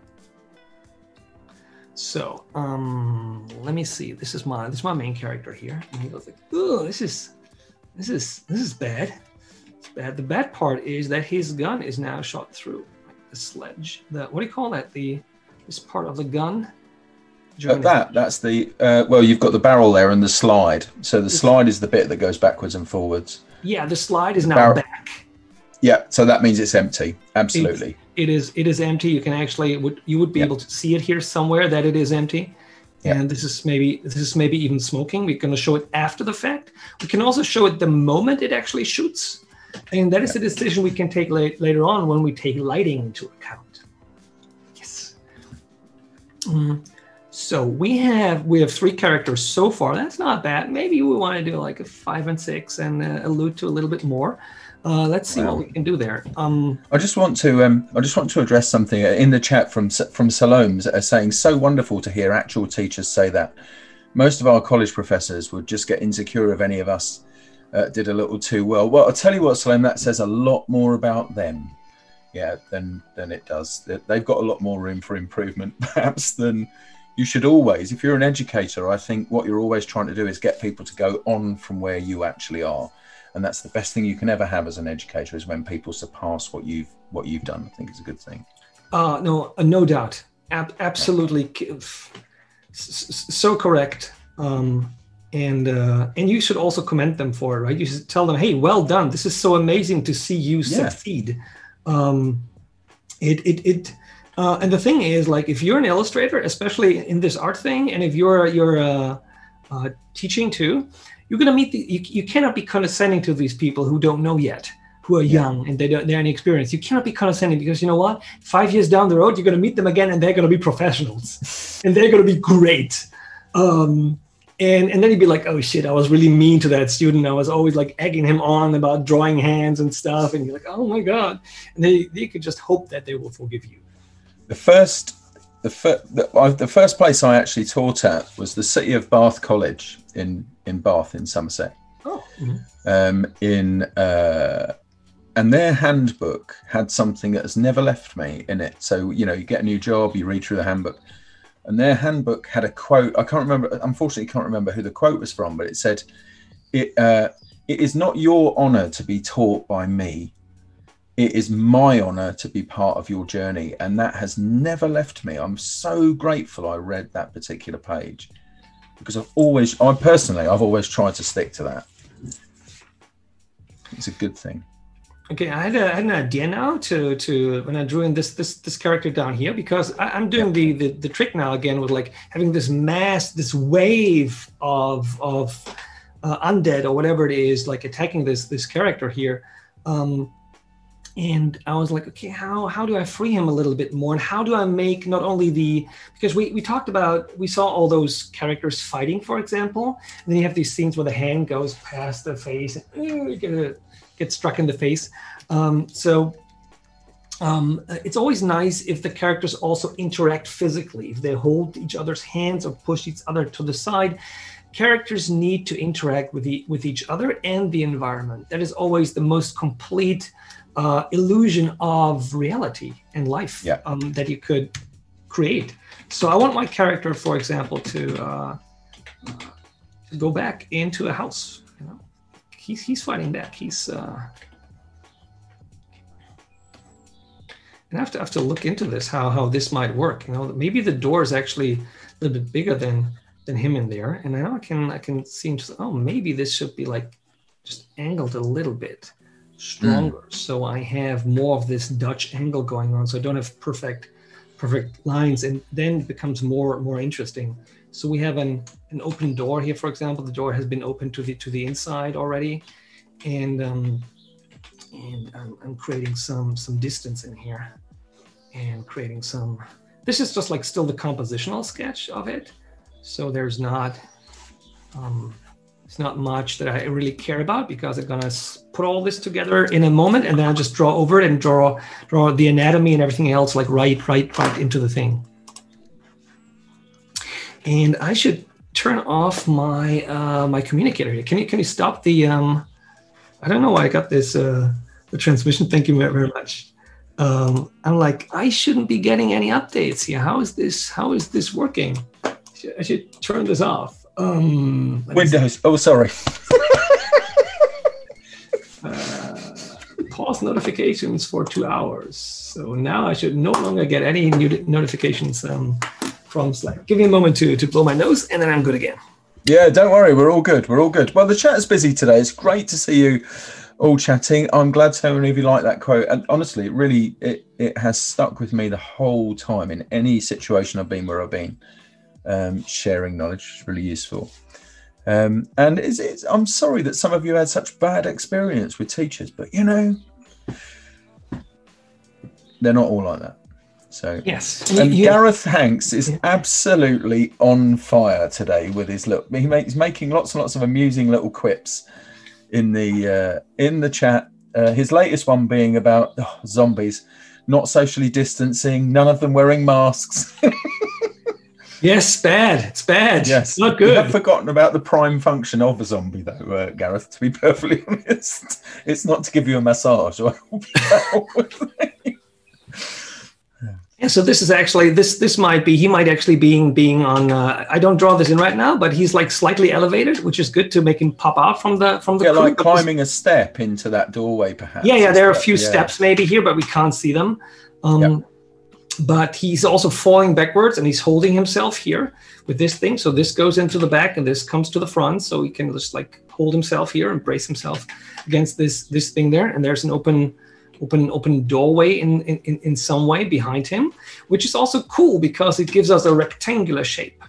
So um, let me see. This is my this is my main character here, and he goes like, "Oh, this is this is this is bad. Bad. The bad part is that his gun is now shot through the sledge. The what do you call that? The this part of the gun. Uh, that that's the uh, well, you've got the barrel there and the slide. So the slide is the bit that goes backwards and forwards. Yeah, the slide is the now barrel- back. Yeah, so that means it's empty. Absolutely. It's, it is. It is empty. You can actually would you would be able to see it here somewhere that it is empty. Yeah. And this is maybe this is maybe even smoking. We're going to show it after the fact. We can also show it the moment it actually shoots, and that is a decision we can take la- later on when we take lighting into account. Mm. So we have we have three characters so far. That's not bad. Maybe we want to do like a five and six and uh, allude to a little bit more. Uh, let's see wow. what we can do there. Um, I just want to um, I just want to address something in the chat from from Salome's uh, saying so wonderful to hear actual teachers say that. Most of our college professors would just get insecure if any of us uh, did a little too well. Well, I'll tell you what, Salome, that says a lot more about them, yeah, than than it does. They've got a lot more room for improvement, perhaps, than you should always. If you're an educator, I think what you're always trying to do is get people to go on from where you actually are and that's the best thing you can ever have as an educator is when people surpass what you've what you've done. I think it's a good thing. Uh, no, uh, no doubt, Ab- absolutely, so correct. Um, and uh, and you should also commend them for it, right? You should tell them, "Hey, well done! This is so amazing to see you yeah. succeed." Um, it it it. Uh, and the thing is, like, if you're an illustrator, especially in this art thing, and if you're you're uh, uh, teaching too, you're to meet the, you, you cannot be condescending to these people who don't know yet who are young and they don't they're inexperienced you cannot be condescending because you know what? Five years down the road you're going to meet them again and they're going to be professionals. And they're going to be great. Um, and and then you'd be like oh shit i was really mean to that student i was always like egging him on about drawing hands and stuff and you're like oh my god and they they could just hope that they will forgive you the first the, fir- the, uh, the first place i actually taught at was the city of bath college in in Bath in Somerset. Oh. Mm-hmm. Um, in uh, and their handbook had something that has never left me in it. So you know, you get a new job, you read through the handbook, and their handbook had a quote. I can't remember. Unfortunately, can't remember who the quote was from, but it said, "It uh, it is not your honor to be taught by me." It is my honor to be part of your journey, and that has never left me. I'm so grateful I read that particular page because I've always, I personally, I've always tried to stick to that. It's a good thing. Okay, I had, a, I had an idea now to to when I drew in this this this character down here because I, am doing the, the the trick now again with like having this mass, this wave of of uh, undead or whatever it is, like attacking this this character here. Um, and I was like, okay, how how do I free him a little bit more, and how do I make not only the because we we talked about we saw all those characters fighting, for example, and then you have these scenes where the hand goes past the face, and uh, get struck in the face. Um, so um, it's always nice if the characters also interact physically, if they hold each other's hands or push each other to the side. Characters need to interact with the, with each other and the environment. That is always the most complete uh, illusion of reality and life yeah. um, that you could create. So I want my character, for example, to, uh, to go back into a house. He's he's fighting back. He's uh, and I have to have to look into this how how this might work. You know, maybe the door is actually a little bit bigger than than him in there, and now I can I can seem to oh maybe this should be like just angled a little bit stronger. Mm. So I have more of this Dutch angle going on. So I don't have perfect perfect lines, and then it becomes more more interesting. So we have an an open door here, for example. The door has been opened to the to the inside already, and um, and I'm, I'm creating some some distance in here, and creating some. This is just like still the compositional sketch of it, so there's not. Um, it's not much that I really care about because I'm gonna put all this together in a moment and then I'll just draw over it and draw draw the anatomy and everything else like right right right into the thing. And I should turn off my uh, my communicator here. Can you can you stop the um I don't know why I got this uh the transmission. Thank you very much. Um, I'm like, I shouldn't be getting any updates here. How is this how is this working? I should turn this off. Um, Windows. Oh, sorry. uh, pause notifications for two hours. So now I should no longer get any new notifications um, from Slack. Give me a moment to, to blow my nose, and then I'm good again. Yeah, don't worry. We're all good. We're all good. Well, the chat is busy today. It's great to see you all chatting. I'm glad so many of you like that quote. And honestly, it really it, it has stuck with me the whole time in any situation I've been where I've been um, sharing knowledge is really useful. Um, and it's, it's, I'm sorry that some of you had such bad experience with teachers, but you know, they're not all like that. So yes, and yeah. Gareth Hanks is absolutely on fire today with his look. He makes making lots and lots of amusing little quips in the uh, in the chat. Uh, his latest one being about oh, zombies, not socially distancing, none of them wearing masks. Yes, bad. It's bad. Yes, it's not good. I've forgotten about the prime function of a zombie, though, uh, Gareth. To be perfectly honest, it's not to give you a massage. yeah. So this is actually this this might be he might actually being being on. Uh, I don't draw this in right now, but he's like slightly elevated, which is good to make him pop out from the from the. Yeah, crew, like climbing a step into that doorway, perhaps. Yeah, yeah. There are a few yeah. steps maybe here, but we can't see them. Um, yep but he's also falling backwards and he's holding himself here with this thing. So this goes into the back and this comes to the front. So he can just like hold himself here and brace himself against this this thing there. And there's an open open open doorway in, in, in some way behind him, which is also cool because it gives us a rectangular shape.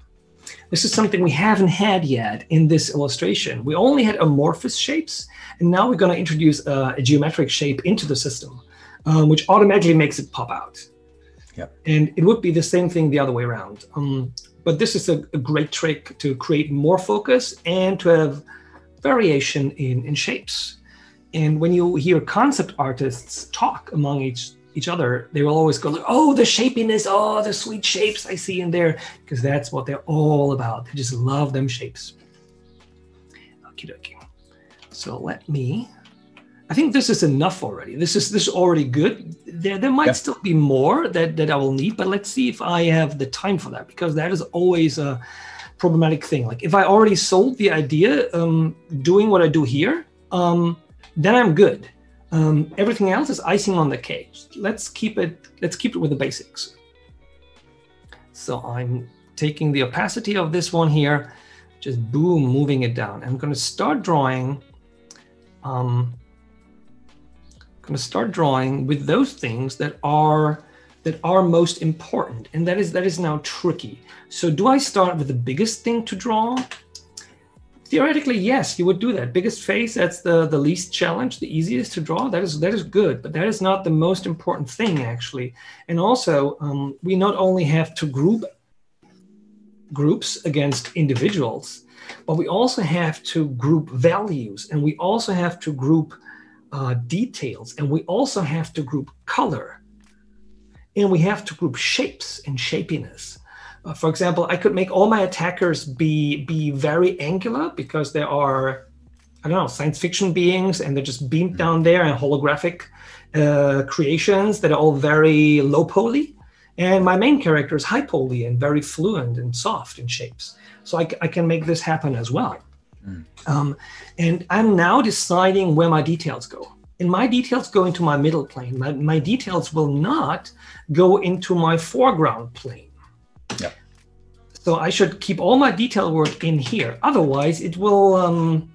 This is something we haven't had yet in this illustration. We only had amorphous shapes, and now we're going to introduce a, a, geometric shape into the system, um, which automatically makes it pop out. Yeah. And it would be the same thing the other way around. Um, but this is a, a, great trick to create more focus and to have variation in, in shapes. And when you hear concept artists talk among each each other, they will always go like, "Oh, the shapiness! Oh, the sweet shapes I see in there," because that's what they're all about. They just love them shapes. Okie dokie. So let me I think this is enough already. This is this is already good. There there might still be more that that I will need, but let's see if I have the time for that because that is always a problematic thing. Like if I already sold the idea, um, doing what I do here, um, then I'm good. Um, everything else is icing on the cake. Let's keep it. Let's keep it with the basics. So I'm taking the opacity of this one here, just boom, moving it down. I'm going to start drawing. Um, going to start drawing with those things that are that are most important and that is that is now tricky so do i start with the biggest thing to draw theoretically yes you would do that. Biggest face that's the the least challenge the easiest to draw. That is that is good but that is not the most important thing actually. And also um, we not only have to group groups against individuals but we also have to group values and we also have to group uh, details, and we also have to group color, and we have to group shapes and shapiness. Uh, for example, I could make all my attackers be be very angular because there are, I don't know, science fiction beings, and they're just beamed down there and holographic uh, creations that are all very low poly. And my main character is high poly and very fluent and soft in shapes. So I, I can make this happen as well. Mm. Um, and I'm now deciding where my details go. And my details go into my middle plane. My, my details will not go into my foreground plane. So I should keep all my detail work in here. Otherwise, it will um,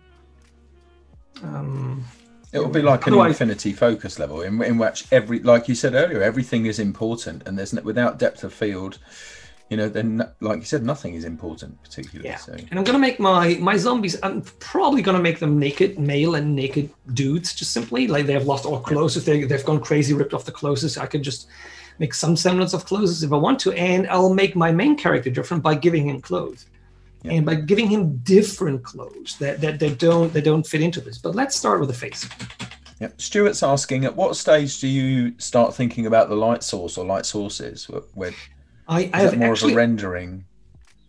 um, It will be like an infinity focus level in, in which every, like you said earlier, everything is important, and there's without depth of field, you know, then like you said, nothing is important particularly. Yeah. So. And I'm gonna make my my zombies. I'm probably gonna make them naked male and naked dudes, just simply like they have lost all clothes. If they they've gone crazy, ripped off the clothes, So I could just make some semblance of clothes if I want to, and I'll make my main character different by giving him clothes. Yeah. And by giving him different clothes that, that, that don't that don't fit into this. But let's start with the face. Yep. Stuart's asking, at what stage do you start thinking about the light source or light sources? Where, I, I have more actually, of a rendering.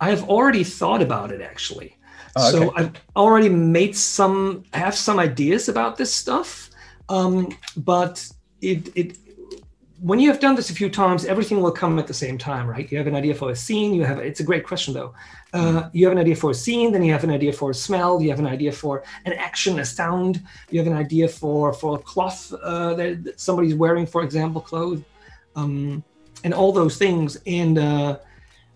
I have already thought about it actually. Oh, okay. So I've already made some, I have some ideas about this stuff, um, but it it when you have done this a few times, everything will come at the same time, right? You have an idea for a scene. You have it's a great question though. Uh, you have an idea for a scene, then you have an idea for a smell. You have an idea for an action, a sound. You have an idea for for a cloth uh, that somebody's wearing, for example, clothes, um, and all those things. And uh,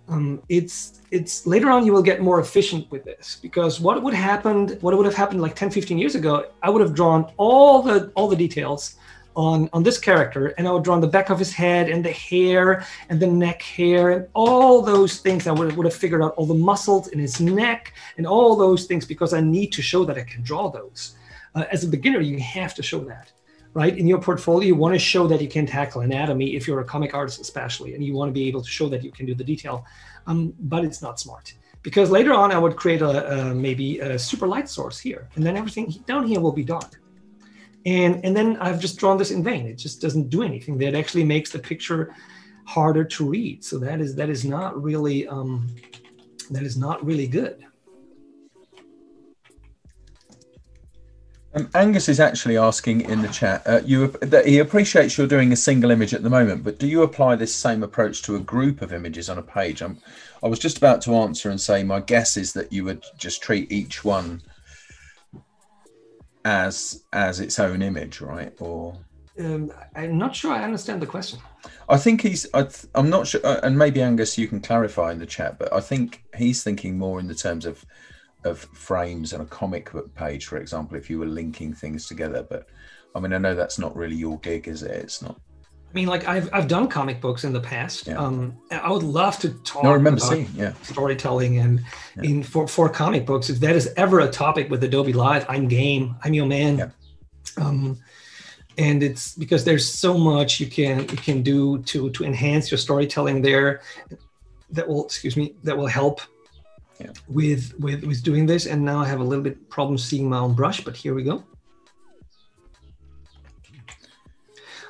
um, it's it's later on you will get more efficient with this because what would happen what would have happened like 10 15 years ago i would have drawn all the all the details on on this character and i would draw on the back of his head and the hair and the neck hair and all those things. I would, would have figured out all the muscles in his neck and all those things because i need to show that i can draw those. Uh, as a beginner you have to show that right? In your portfolio you want to show that you can tackle anatomy if you're a comic artist especially and you want to be able to show that you can do the detail. Um, but it's not smart because later on i would create a, a maybe a super light source here and then everything down here will be dark and and then I've just drawn this in vain. It just doesn't do anything. That actually makes the picture harder to read. So that is that is not really um, that is not really good. Um, Angus is actually asking in the chat. Uh, you that he appreciates you're doing a single image at the moment, but do you apply this same approach to a group of images on a page? I'm, I was just about to answer and say my guess is that you would just treat each one as as its own image, right? Or um, I'm not sure I understand the question. I think he's. I am not sure, uh, and maybe Angus, you can clarify in the chat. But I think he's thinking more in the terms of of frames and a comic book page, for example, if you were linking things together. But I mean, I know that's not really your gig, is it? It's not. I mean, like I've I've done comic books in the past. Yeah. Um, I would love to talk. No, I remember seeing, yeah, storytelling and yeah. in for for comic books. If that is ever a topic with Adobe Live, I'm game. I'm your man. Yeah. Um, and it's because there's so much you can you can do to to enhance your storytelling there. That will excuse me. That will help yeah. with with with doing this. And now I have a little bit problem seeing my own brush, but here we go.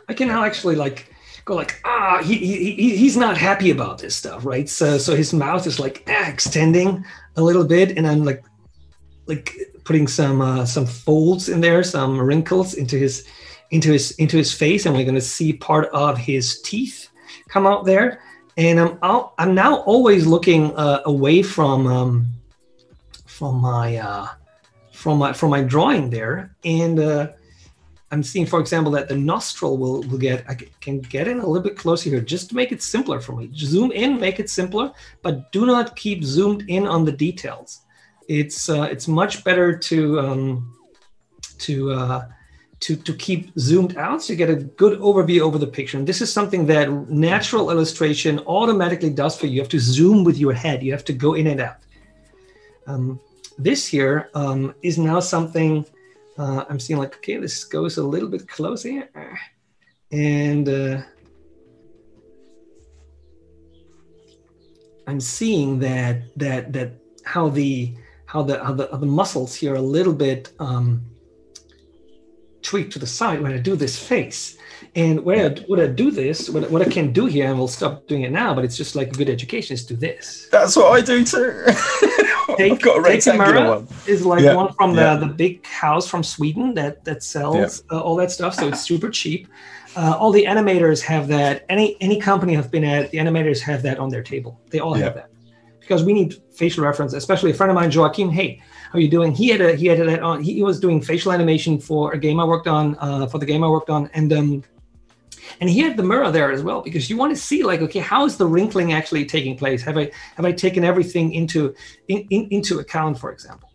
I can now actually like go like ah he, he he's not happy about this stuff right? So so his mouth is like ah, extending a little bit and i'm like like putting some uh, some folds in there some wrinkles into his into his into his face and we're going to see part of his teeth come out there. And i'm out, i'm now always looking uh, away from um from my uh from my from my drawing there. And uh I'm seeing, for example, that the nostril will, will get, I can get in a little bit closer here just to make it simpler for me. Zoom in, make it simpler, but do not keep zoomed in on the details. It's uh, it's much better to um, to uh, to to keep zoomed out so you get a good overview over the picture. And this is something that natural illustration automatically does for you. You have to zoom with your head. You have to go in and out. Um, this here um, is now something uh, I'm seeing like, okay, this goes a little bit closer. And uh, I'm seeing that that that how the how the how the, how the muscles here are a little bit um, tweaked to the side when I do this face. And when I, when I do this, what, what I can do here, and we'll stop doing it now, but it's just like a good education is do this. That's what I do too. take, I've got a rectangular one. Is like yeah. one from yeah. the, the big house from Sweden that that sells yeah. uh, all that stuff. So it's super cheap. Uh, all the animators have that. Any any company I've been at, the animators have that on their table. They all have that because we need facial reference. Especially a friend of mine, Joaquin. Hey, how are you doing? He had a he had that on. He, was doing facial animation for a game I worked on. Uh, for the game I worked on, and um, and he had the mirror there as well because you want to see like okay how is the wrinkling actually taking place have i have i taken everything into in, in, into account for example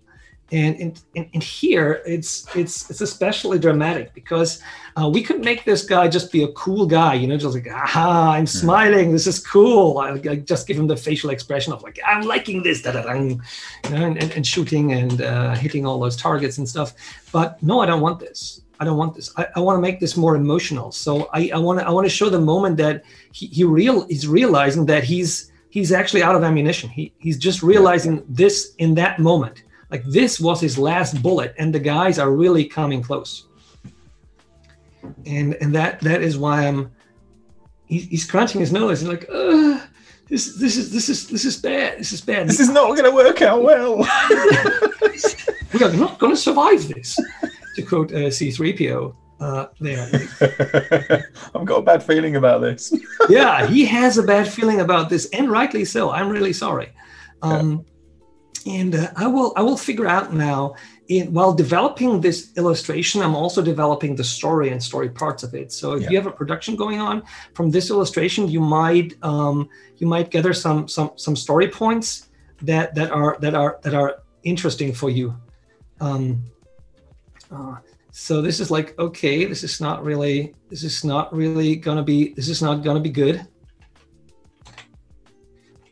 And, and, and here it's it's it's especially dramatic because uh, we could make this guy just be a cool guy, you know, just like ah, I'm smiling, this is cool. I, I, just give him the facial expression of like I'm liking this, da da da, you know, and, and, and shooting and uh, hitting all those targets and stuff. But no, I don't want this. I don't want this. I, I want to make this more emotional. So I, I want to I want to show the moment that he, he real he's realizing that he's he's actually out of ammunition. He he's just realizing this in that moment. Like this was his last bullet, and the guys are really coming close. And and that that is why I'm. He, he's crunching his nose. and like, Ugh, this this is this is this is bad. This is bad. This is not going to work out well. we are not going to survive this to quote uh, C3PO uh, there. I've got a bad feeling about this. yeah, he has a bad feeling about this, and rightly so. I'm really sorry. Um, yeah. And uh, I will I will figure out now. In, while developing this illustration, I'm also developing the story and story parts of it. So if yeah. you have a production going on from this illustration, you might um, you might gather some some some story points that that are that are that are interesting for you. Um, uh, so this is like, okay, this is not really, this is not really gonna be, this is not gonna be good.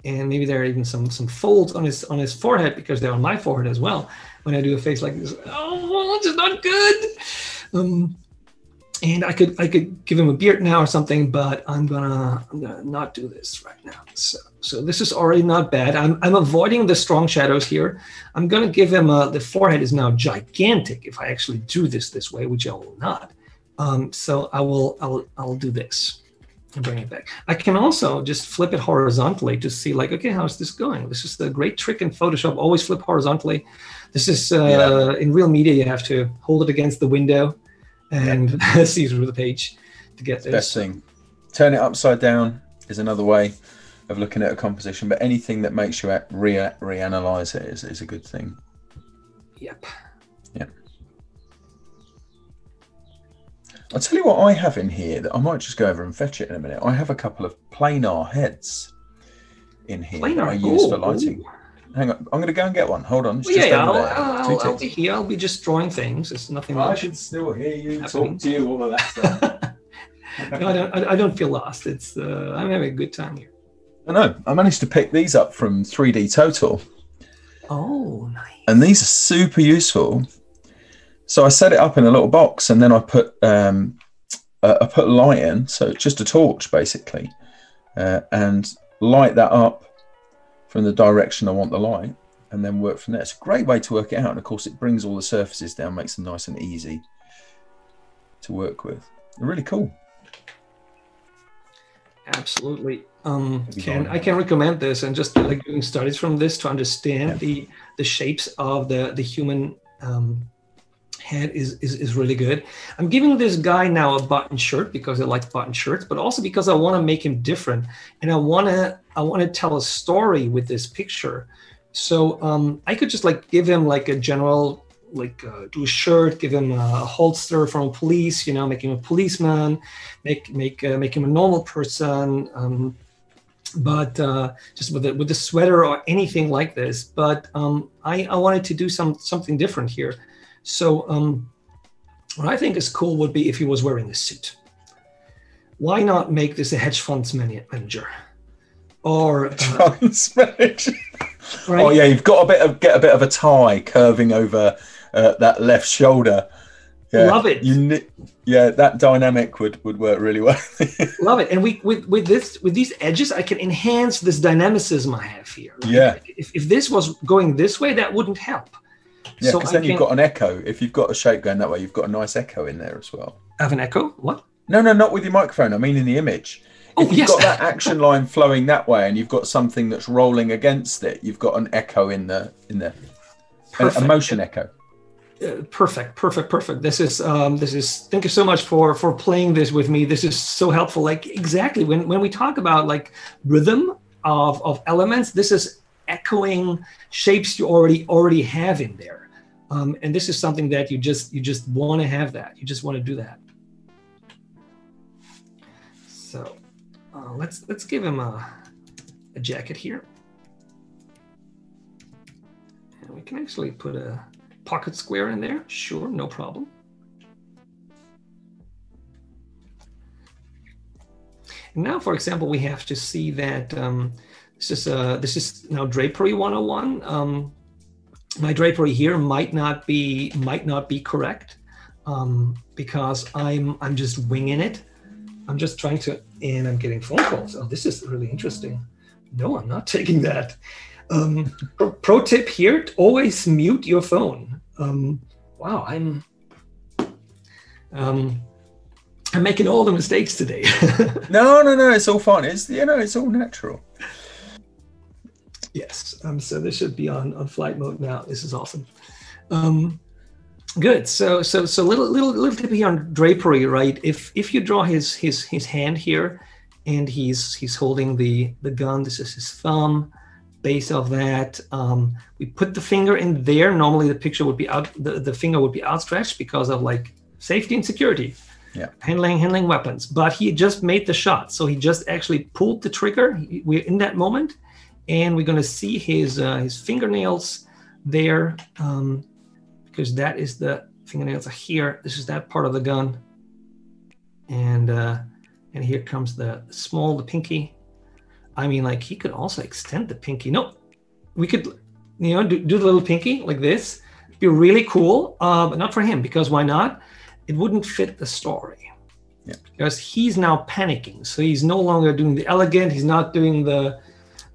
And maybe there are even some some folds on his on his forehead because they're on my forehead as well. When I do a face like this, oh, this is not good. Um, and I could I could give him a beard now or something, but I'm gonna I'm gonna not do this right now. So so this is already not bad. I'm I'm avoiding the strong shadows here. I'm gonna give him a the forehead is now gigantic if I actually do this this way, which I will not. Um, so I will I'll I'll do this and bring it back. I can also just flip it horizontally to see like okay how's this going? This is the great trick in Photoshop. Always flip horizontally. This is uh, yeah. in real media you have to hold it against the window and yeah. see through the page to get this. Best thing. Turn it upside down is another way of looking at a composition, but anything that makes you re reanalyze it is, is a good thing. Yep. Yeah. I'll tell you what I have in here that I might just go over and fetch it in a minute. I have a couple of planar heads in here planar. that I use for lighting. Ooh. Hang on, I'm going to go and get one. Hold on. Well, yeah, yeah I'll, I'll, I'll, be here. I'll be just drawing things. It's nothing. Well, I should still hear you happening. talk to you all of that stuff. no, I don't. I, I, don't feel lost. It's. Uh, I'm having a good time here. I know. I managed to pick these up from 3D Total. Oh, nice. And these are super useful. So I set it up in a little box, and then I put um, uh, I put light in, so just a torch basically, uh, and light that up from the direction I want the light and then work from there. It's a great way to work it out. And of course, it brings all the surfaces down, makes them nice and easy to work with. They're really cool. Absolutely. Um, can I can recommend this and just like doing studies from this to understand yeah. the the shapes of the the human um, head is, is is really good. I'm giving this guy now a button shirt because I like button shirts, but also because I want to make him different and I want to I want to tell a story with this picture. So um, I could just like give him like a general like uh, do a shirt, give him a holster from a police, you know, make him a policeman, make make uh, make him a normal person, um, but uh, just with the, with the sweater or anything like this. But um, I, I wanted to do some something different here. So um, what I think is cool would be if he was wearing a suit. Why not make this a hedge funds manager? or uh, right? Oh yeah, you've got a bit of get a bit of a tie curving over uh, that left shoulder. Yeah, Love it. You, yeah, that dynamic would would work really well. Love it, and we with with this with these edges, I can enhance this dynamicism I have here. Right? Yeah. If if this was going this way, that wouldn't help. Yeah, because so then can... you've got an echo. If you've got a shape going that way, you've got a nice echo in there as well. I have an echo? What? No, no, not with your microphone. I mean in the image Oh, if you've yes. got that action line flowing that way and you've got something that's rolling against it, you've got an echo in the in the a motion echo. Perfect, perfect, perfect. This is um, this is. Thank you so much for for playing this with me. This is so helpful. Like exactly when when we talk about like rhythm of of elements, this is echoing shapes you already already have in there, um, and this is something that you just you just want to have that. You just want to do that. So uh, let's let's give him a, a jacket here. And we can actually put a pocket square in there. Sure, no problem. And now, for example, we have to see that um, this is uh, this is now drapery 101. Um, my drapery here might not be might not be correct um, because I'm I'm just winging it. I'm just trying to, and I'm getting phone calls. Oh, this is really interesting. No, I'm not taking that. Um, pro, pro, tip here: always mute your phone. Um, wow, I'm um, I'm making all the mistakes today. no, no, no, it's all fun. It's you know, it's all natural. Yes. Um, so this should be on, on flight mode now. This is awesome. Um, good. So so so little little little tip here on drapery, right? If if you draw his his his hand here, and he's he's holding the the gun. This is his thumb. Base of that, um, we put the finger in there. Normally, the picture would be out. The, the finger would be outstretched because of like safety and security. Yeah. Handling handling weapons. But he just made the shot, so he just actually pulled the trigger. We're in that moment and we're going to see his uh, his fingernails there um, because that is the fingernails are here. This is that part of the gun, and uh, and here comes the small the pinky. I mean, like he could also extend the pinky. No, we could, you know, do, do the little pinky like this. It'd be really cool, uh, but not for him because why not? It wouldn't fit the story. Yeah. Because he's now panicking, so he's no longer doing the elegant. He's not doing the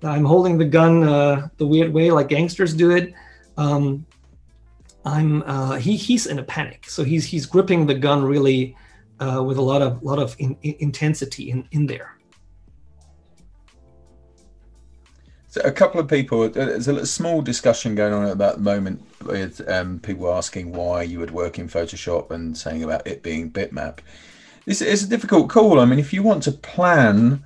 I'm holding the gun uh, the weird way, like gangsters do it. Um, I'm uh, he he's in a panic, so he's he's gripping the gun really uh, with a lot of lot of in, in intensity in in there. So a couple of people, uh, there's a small discussion going on at that moment with um, people asking why you would work in Photoshop and saying about it being bitmap. It's, it's a difficult call. I mean, if you want to plan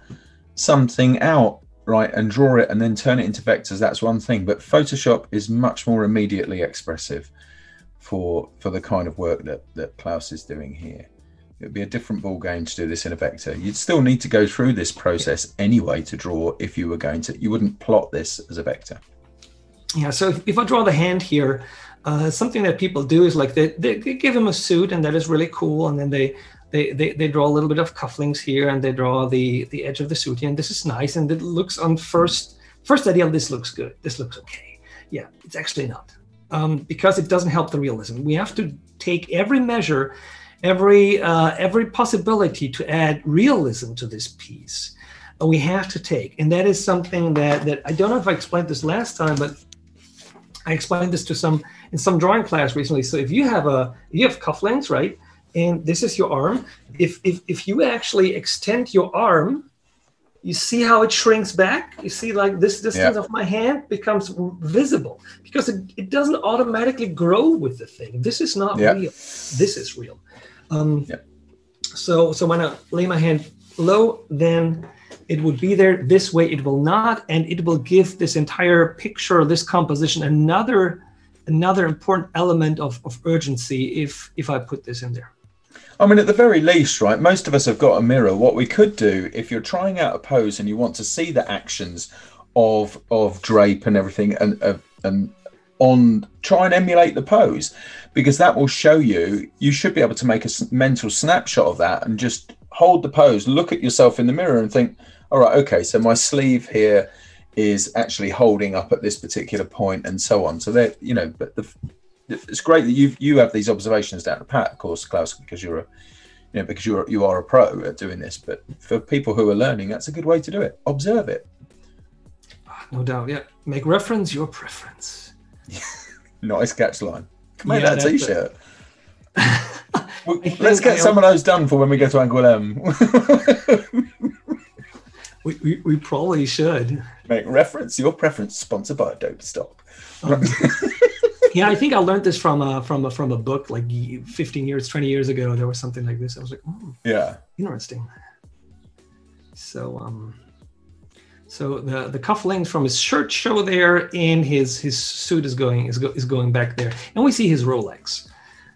something out right and draw it and then turn it into vectors that's one thing but photoshop is much more immediately expressive for for the kind of work that that klaus is doing here it would be a different ball game to do this in a vector. You'd still need to go through this process anyway to draw if you were going to. You wouldn't plot this as a vector. Yeah so if, if i draw the hand here uh, something that people do is like they, they give him a suit and that is really cool and then they they, they, they draw a little bit of cufflinks here and they draw the, the edge of the suit and this is nice and it looks on first first idea this looks good. This looks okay. Yeah it's actually not. Um, because it doesn't help the realism. We have to take every measure every uh, every possibility to add realism to this piece uh, we have to take and that is something that that i don't know if i explained this last time but i explained this to some in some drawing class recently so if you have a you have cufflinks right and this is your arm. If, if, if you actually extend your arm, you see how it shrinks back? You see, like this distance yeah. of my hand becomes visible because it, it doesn't automatically grow with the thing. This is not yeah. real. This is real. Um, yeah. So, so when I lay my hand low, then it would be there. This way, it will not, and it will give this entire picture, this composition, another another important element of, of urgency if if I put this in there. I mean, at the very least, right? Most of us have got a mirror. What we could do, if you're trying out a pose and you want to see the actions of of drape and everything, and uh, and on try and emulate the pose, because that will show you. You should be able to make a mental snapshot of that and just hold the pose, look at yourself in the mirror, and think, all right, okay, so my sleeve here is actually holding up at this particular point, and so on. So that you know, but the it's great that you you have these observations down to pat, of course, Klaus, because you're a you know because you're you are a pro at doing this. But for people who are learning, that's a good way to do it. Observe it. Ah, no doubt. Yeah. Make reference your preference. nice catch line. Come yeah, that t-shirt. well, let's get some of those done for when we go to Angoulême. we, we, we probably should. Make reference your preference. Sponsored by Adobe Stock. Um, yeah, I think I learned this from a from a from a book like 15 years, 20 years ago. There was something like this. I was like, oh, yeah, interesting. So um, so the the cufflinks from his shirt show there, and his his suit is going is go, is going back there, and we see his Rolex.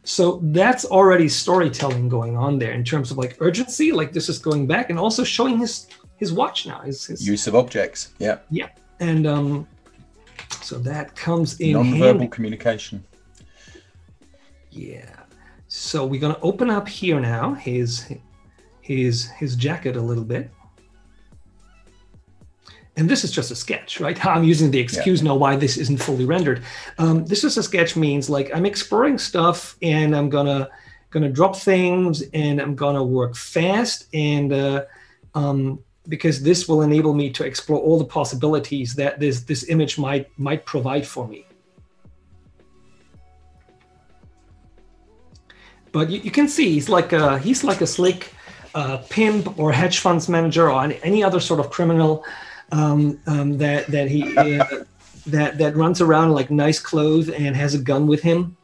So that's already storytelling going on there in terms of like urgency, like this is going back, and also showing his his watch now. His, his use of objects. Yeah. Yeah, and um, so that comes in non-verbal communication. Yeah. So we're gonna open up here now his his his jacket a little bit. And this is just a sketch, right? I'm using the excuse yeah. now why this isn't fully rendered. Um, this is a sketch means like I'm exploring stuff and I'm gonna gonna drop things and I'm gonna work fast and uh, um, because this will enable me to explore all the possibilities that this this image might might provide for me. But you, you can see he's like a he's like a slick uh, pimp or hedge funds manager or any other sort of criminal um, um, that that he uh, that that runs around in like nice clothes and has a gun with him.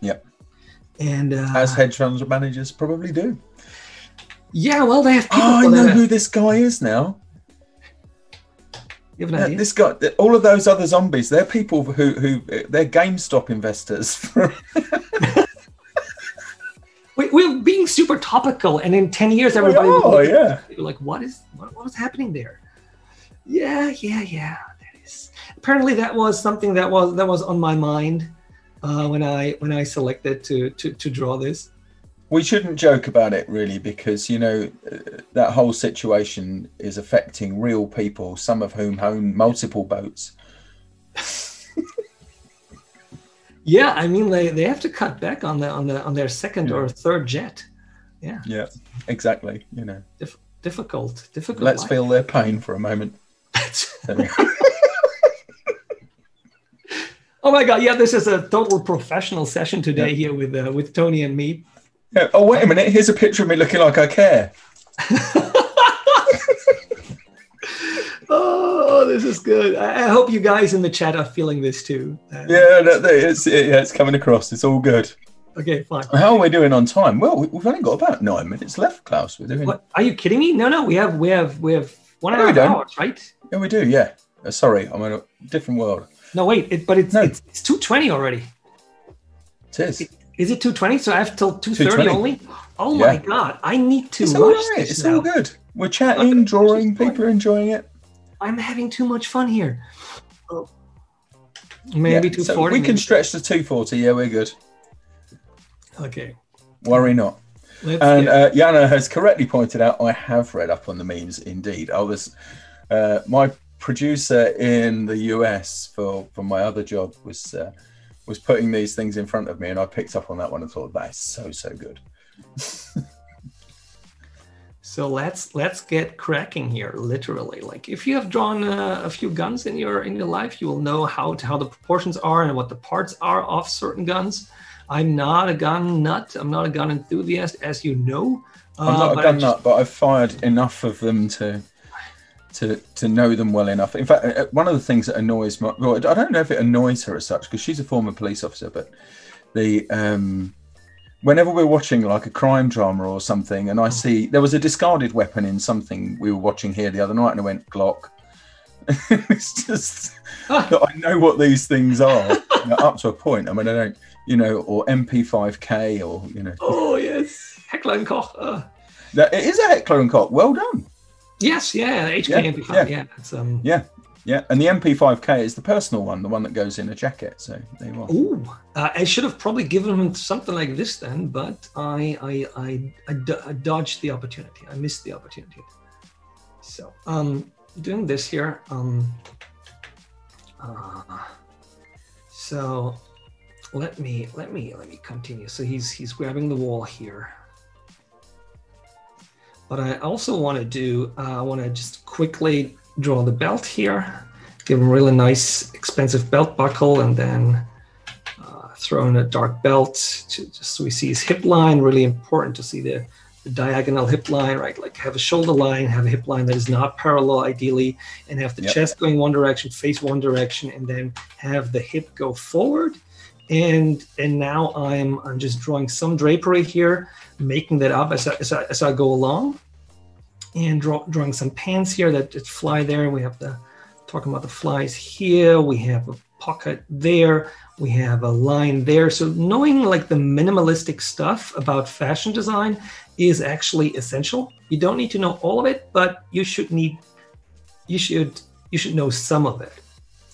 Yep. And uh, as hedge fund managers probably do. Yeah, well, they have. oh, I know who this guy is now. You have an idea? This guy, all of those other zombies, they're people who who they're GameStop investors. we, are being super topical, and in ten years, everybody. Oh yeah. Like, what is what, what is happening there? Yeah, yeah, yeah. That is. Apparently, that was something that was that was on my mind uh, when I when I selected to to to draw this. We shouldn't joke about it really, because you know that whole situation is affecting real people, some of whom own multiple boats. Yeah, I mean they, they have to cut back on the on the on their second yeah. or third jet. Yeah. Yeah, exactly. You know, Dif- difficult, difficult. Let's life. feel their pain for a moment. oh my god! Yeah, this is a total professional session today yeah. here with uh, with Tony and me. Yeah. Oh wait a minute! Here's a picture of me looking like I care. oh, this is good. I, hope you guys in the chat are feeling this too. Uh, yeah, no, it's yeah, it's coming across. It's all good. Okay, fine. How are we doing on time? Well, we've only got about nine minutes left, Klaus. We're doing. What? Are you kidding me? No, no, we have we have we have one and a half hours, right? Yeah, we do. Yeah. Uh, sorry, I'm in a different world. No, wait, it, but it's, no. it's it's two twenty already. It is. It, is it two twenty? So I have till two thirty only. Oh yeah. my god! I need to it's watch all right. It's now. all good. We're chatting, drawing. People are enjoying it. I'm having too much fun here. Oh. Maybe yeah, 240. So we can stretch to 240. Yeah, we're good. Okay. Worry not. Let's and uh, Jana has correctly pointed out I have read up on the memes indeed. I was uh, my producer in the US for for my other job was uh, was putting these things in front of me, and I picked up on that one and thought that is so so good. So let's let's get cracking here, literally. Like if you have drawn uh, a few guns in your in your life, you will know how to, how the proportions are and what the parts are of certain guns. I'm not a gun nut. I'm not a gun enthusiast, as you know. Uh, I'm not a gun just... nut, but I've fired enough of them to to to know them well enough. In fact, uh, one of the things that annoys my well, I don't know if it annoys her as such because she's a former police officer, but the um whenever we're watching like a crime drama or something, and I hmm. see there was a discarded weapon in something we were watching here the other night, and I went Glock. it's just that I know what these things are you know, up to a point. I mean, I don't, you know, or MP5K or you know. Oh yes, Heckler and Koch. Uh. That, it is a Heckler and Koch. Well done. Yes, yeah, HK yeah, MP5. Yeah, yeah, um... yeah, yeah, and the MP5K is the personal one, the one that goes in a jacket. So there you are. Ooh, uh, I should have probably given him something like this then, but I I I, I, I dodged the opportunity. I missed the opportunity. So um, doing this here. Um, uh, so let me let me let me continue. So he's he's grabbing the wall here. But I also want to do. Uh, I want to just quickly draw the belt here, give him a really nice expensive belt buckle, and then uh, throw in a dark belt to, just so we see his hip line. Really important to see the, the diagonal hip line, right? Like have a shoulder line, have a hip line that is not parallel ideally, and have the yep. chest going one direction, face one direction, and then have the hip go forward. And and now I'm I'm just drawing some drapery here, making that up as I, as I, as I go along and draw, drawing some pants here that just fly there. We have the talking about the flies here. We have a pocket there. We have a line there. So knowing like the minimalistic stuff about fashion design is actually essential. You don't need to know all of it, but you should need you should you should know some of it.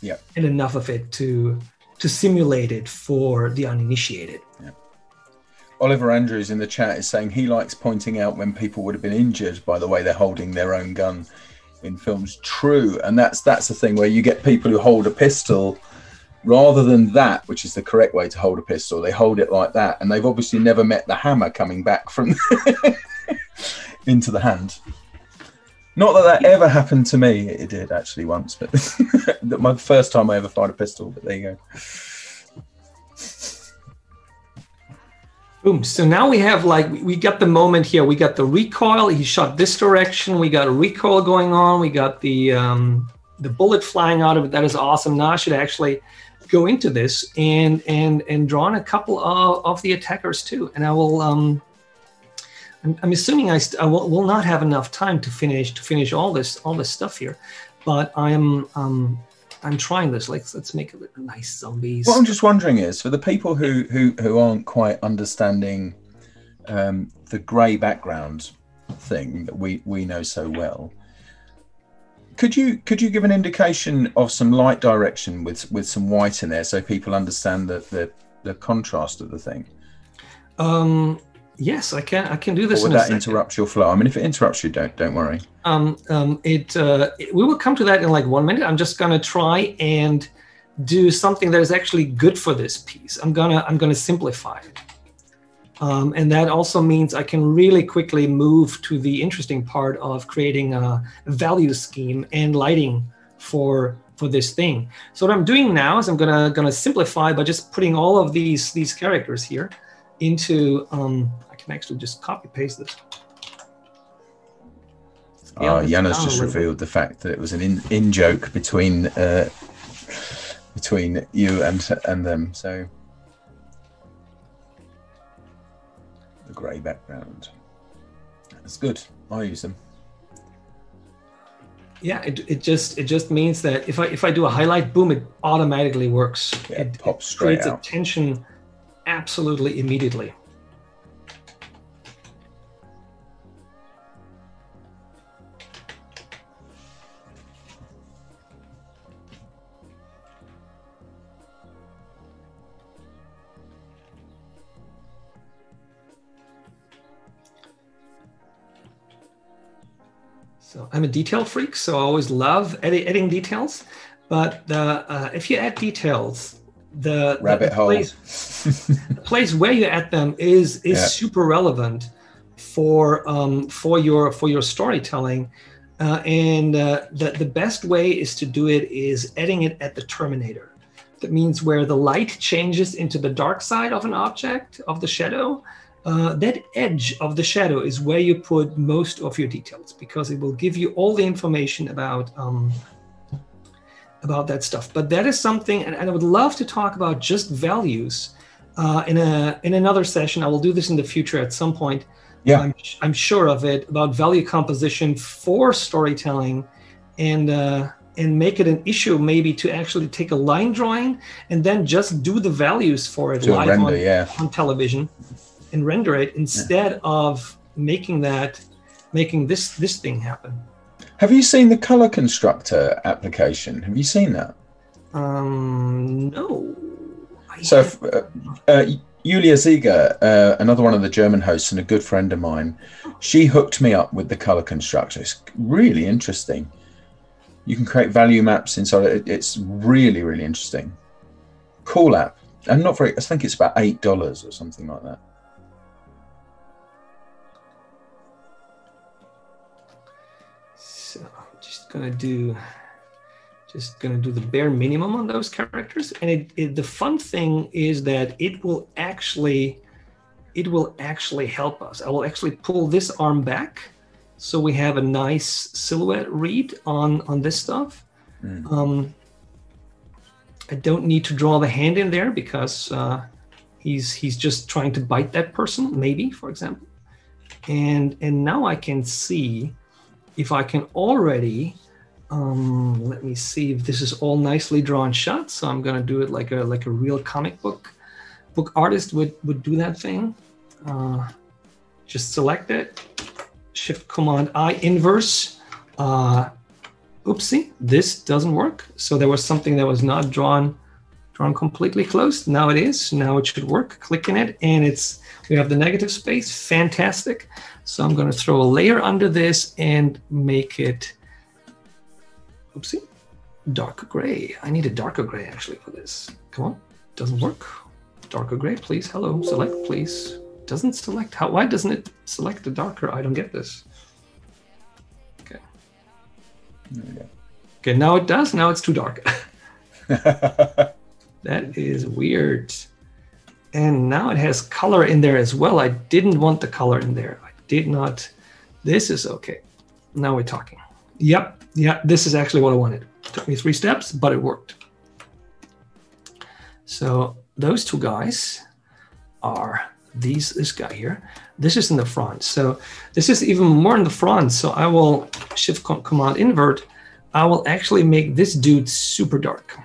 Yeah. And enough of it to to simulate it for the uninitiated. Yeah. Oliver Andrews in the chat is saying he likes pointing out when people would have been injured by the way they're holding their own gun in films. True, and that's that's the thing where you get people who hold a pistol rather than that, which is the correct way to hold a pistol. They hold it like that, and they've obviously never met the hammer coming back from into the hand. Not that that ever happened to me. It did actually once, but my first time I ever fired a pistol. But there you go. Boom. So now we have like we got the moment here. We got the recoil. He shot this direction. We got a recoil going on. We got the um, the bullet flying out of it. That is awesome. Now I should actually go into this and and and draw on a couple of, of the attackers too. And I will. Um, I'm, I'm assuming I, st- I will, will, not have enough time to finish to finish all this all this stuff here, but I'm um, I'm trying this. Like, let's make it nice zombies. What I'm just wondering is for the people who who who aren't quite understanding um, the grey background thing that we we know so well. Could you could you give an indication of some light direction with with some white in there so people understand the the, the contrast of the thing? Um, Yes, I can. I can do this. Or would that interrupt your flow? I mean, if it interrupts you, don't don't worry. Um, um, it, uh, it, we will come to that in like one minute. I'm just gonna try and do something that is actually good for this piece. I'm gonna I'm gonna simplify it, um, and that also means I can really quickly move to the interesting part of creating a value scheme and lighting for for this thing. So what I'm doing now is I'm gonna gonna simplify by just putting all of these these characters here into um, can actually just copy paste this. Oh, Jana's just revealed the fact that it was an in, in joke between uh, between you and and them. So the grey background. That's good. I use them. Yeah, it, it just it just means that if I if I do a highlight, boom, it automatically works. Yeah, it, pops it creates out. attention absolutely immediately. So I'm a detail freak, so I always love editing details. But the, uh, if you add details, the rabbit the, hole, place, the place where you add them is is yeah. super relevant for um, for your for your storytelling. Uh, and uh, the the best way is to do it is adding it at the terminator. That means where the light changes into the dark side of an object of the shadow uh, that edge of the shadow is where you put most of your details because it will give you all the information about um, about that stuff. But that is something, and, and I would love to talk about just values uh, in a in another session. I will do this in the future at some point. Yeah, I'm, I'm sure of it about value composition for storytelling, and uh, and make it an issue maybe to actually take a line drawing and then just do the values for it to live render, on, yeah. on television and render it instead yeah. of making that making this this thing happen. Have you seen the color constructor application? Have you seen that? Um, no. I so, if, uh, uh, Julia Ziegler, uh, another one of the German hosts and a good friend of mine, she hooked me up with the color constructor. It's really interesting. You can create value maps inside it. It's really, really interesting. Cool app. And not very, I think it's about $8 or something like that. Gonna do just gonna do the bare minimum on those characters. And it, it, the fun thing is that it will actually it will actually help us. I will actually pull this arm back so we have a nice silhouette read on on this stuff. Mm. um, i don't need to draw the hand in there because uh, he's he's just trying to bite that person maybe for example. And and now i can see if I can already, um, let me see if this is all nicely drawn shots. So I'm gonna do it like a like a real comic book book artist would would do that thing. Uh, just select it, Shift Command I inverse. Uh, oopsie, this doesn't work. So there was something that was not drawn drawn completely closed. Now it is. Now it should work. Click in it, and it's we have the negative space. Fantastic. So I'm going to throw a layer under this and make it. Oopsie, darker gray. I need a darker gray actually for this. Come on, doesn't work. Darker gray, please. Hello, select, please. Doesn't select. How? Why doesn't it select the darker? I don't get this. Okay. There we go. Okay, now it does. Now it's too dark. That is weird. And now it has color in there as well. I didn't want the color in there. Did not. This is okay. Now we're talking. Yep. Yeah, this is actually what I wanted. took me three steps, but it worked. So those two guys are these this guy here. This is in the front. So this is even more in the front. So I will shift command invert. I will actually make this dude super dark.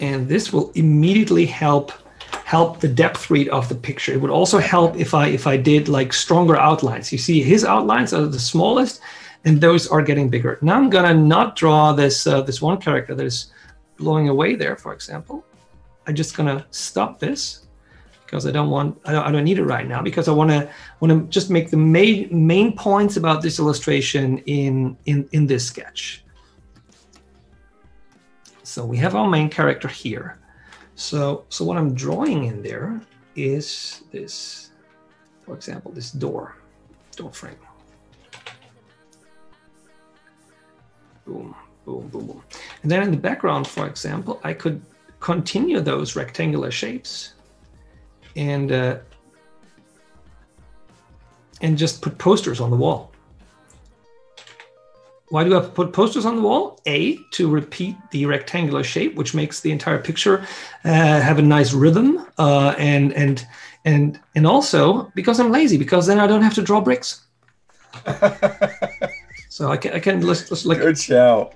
And this will immediately help help the depth read of the picture. It would also help if I if I did like stronger outlines. You see his outlines are the smallest and those are getting bigger. Now I'm gonna not draw this uh, this one character that is blowing away there, for example. I'm just gonna stop this because I don't want I don't, I don't need it right now because I want to want to just make the main main points about this illustration in in in this sketch. So we have our main character here. So, so what I'm drawing in there is this, for example, this door, door frame. Boom, boom, boom, boom. And then in the background, for example, I could continue those rectangular shapes and uh, and just put posters on the wall. Why do I put posters on the wall? A, to repeat the rectangular shape, which makes the entire picture uh, have a nice rhythm, uh, and and and and also because I'm lazy, because then I don't have to draw bricks. so I can I can let's, let's like good shout.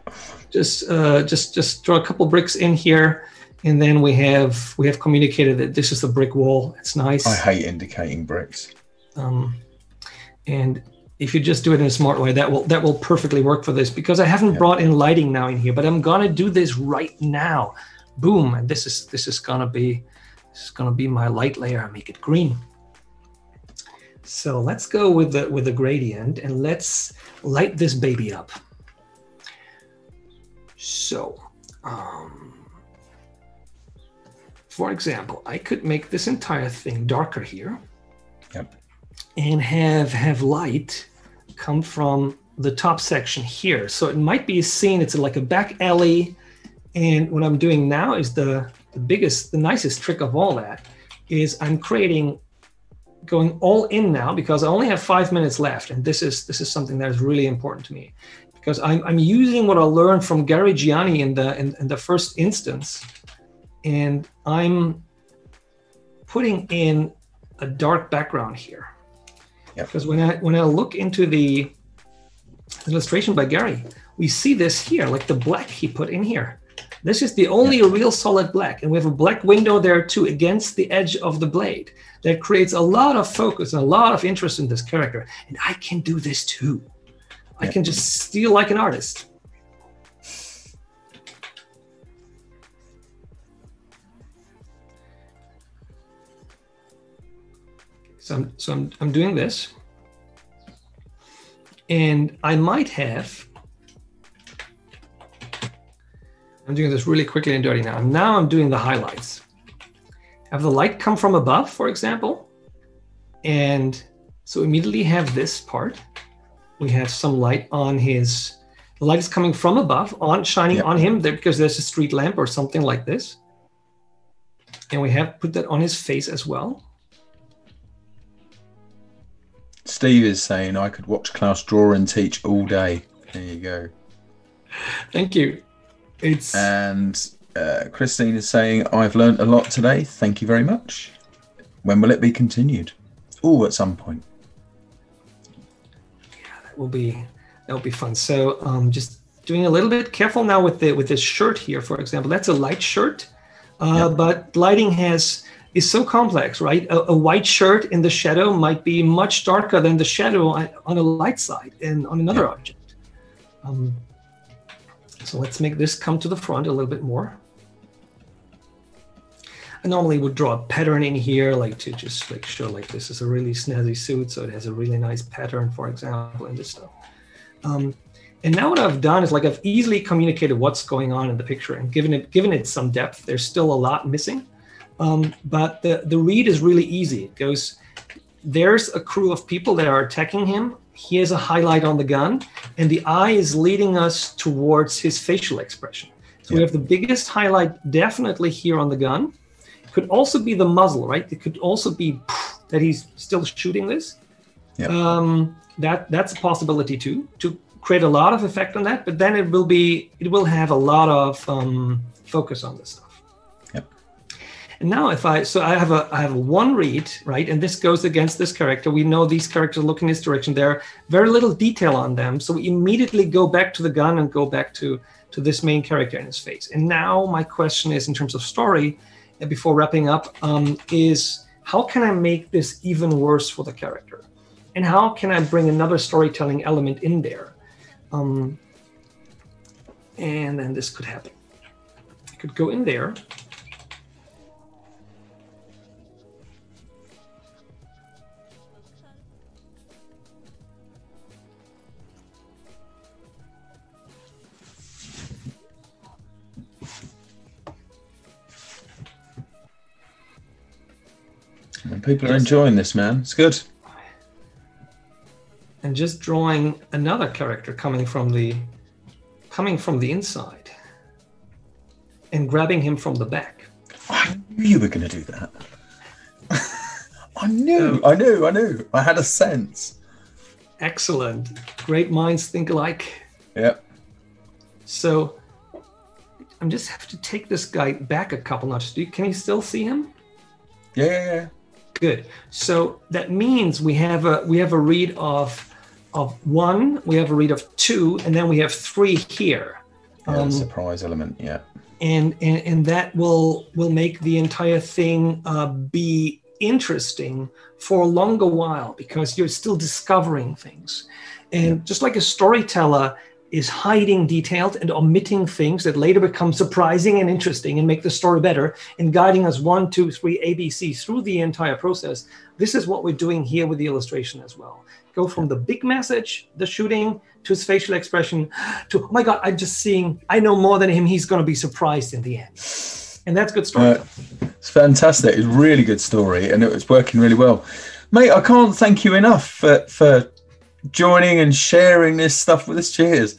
Just uh, just just draw a couple bricks in here, and then we have we have communicated that this is the brick wall. It's nice. I hate indicating bricks. Um, and if you just do it in a smart way, that will that will perfectly work for this because I haven't yeah. brought in lighting now in here, but I'm gonna do this right now. Boom, and this is this is gonna be this is gonna be my light layer. I make it green. So let's go with the with the gradient and let's light this baby up. So, um, for example, I could make this entire thing darker here. Yep. And have have light come from the top section here. So it might be a scene, it's like a back alley. And what I'm doing now is the, the biggest, the nicest trick of all that is I'm creating going all in now because I only have five minutes left. And this is this is something that is really important to me because I'm, I'm using what I learned from Gary Gianni in the in, in the first instance. And I'm putting in a dark background here. Because when I when I look into the illustration by Gary, we see this here, like the black he put in here. This is the only yeah. real solid black, and we have a black window there too against the edge of the blade. That creates a lot of focus and a lot of interest in this character. And I can do this too. I can just steal like an artist. So I'm, so I'm, I'm doing this. And I might have, I'm doing this really quickly and dirty now. Now I'm doing the highlights. Have the light come from above, for example. And so immediately have this part. We have some light on his, the light is coming from above, on shining yep. on him there because there's a street lamp or something like this. And we have put that on his face as well. Steve is saying I could watch Klaus draw and teach all day. There you go. Thank you. It's and uh, Christine is saying I've learned a lot today. Thank you very much. When will it be continued? Oh, at some point. Yeah, that will be that will be fun. So, um, just doing a little bit careful now with the with this shirt here, for example. That's a light shirt, uh, yep. but lighting has is so complex, right? A, a, white shirt in the shadow might be much darker than the shadow on, a light side and on another yeah. object. Um, so let's make this come to the front a little bit more. I normally would draw a pattern in here, like to just like show like this is a really snazzy suit, so it has a really nice pattern, for example, and this stuff. Um, and now what I've done is like I've easily communicated what's going on in the picture and given it given it some depth. There's still a lot missing, um, but the the read is really easy. It goes there's a crew of people that are attacking him. He has a highlight on the gun, and the eye is leading us towards his facial expression. So yeah. we have the biggest highlight definitely here on the gun. Could also be the muzzle, right? It could also be that he's still shooting this. Yeah. Um, that that's a possibility too. To create a lot of effect on that, but then it will be it will have a lot of um, focus on this stuff. And now if I so I have a I have a one read right, and this goes against this character. We know these characters look in this direction. There are very little detail on them, so we immediately go back to the gun and go back to to this main character in his face. And now my question is, in terms of story, and before wrapping up, um, is how can I make this even worse for the character? And how can I bring another storytelling element in there? Um, and then this could happen. I could go in there. People are enjoying this, man. It's good and just drawing another character coming from the coming from the inside and grabbing him from the back. I knew you were going to do that. I knew, um, I knew, I knew. I had a sense. Excellent. Great minds think alike. Yep. So I'm just have to take this guy back a couple notches. Do you, can you still see him? Yeah, yeah, yeah. Good. So that means we have a we have a read of of one, we have a read of two, and then we have three here. Yeah, um, surprise element, yeah. And, and and that will will make the entire thing uh, be interesting for a longer while because you're still discovering things. And just like a storyteller is hiding details and omitting things that later become surprising and interesting and make the story better and guiding us one, two, three, ABC through the entire process. This is what we're doing here with the illustration as well go from the big message, the shooting, to his facial expression, to oh my god, I'm just seeing. I know more than him. He's going to be surprised in the end, and that's good story. Uh, it's fantastic. It's really good story, and it was working really well, mate. I can't thank you enough for for joining and sharing this stuff with us. Cheers.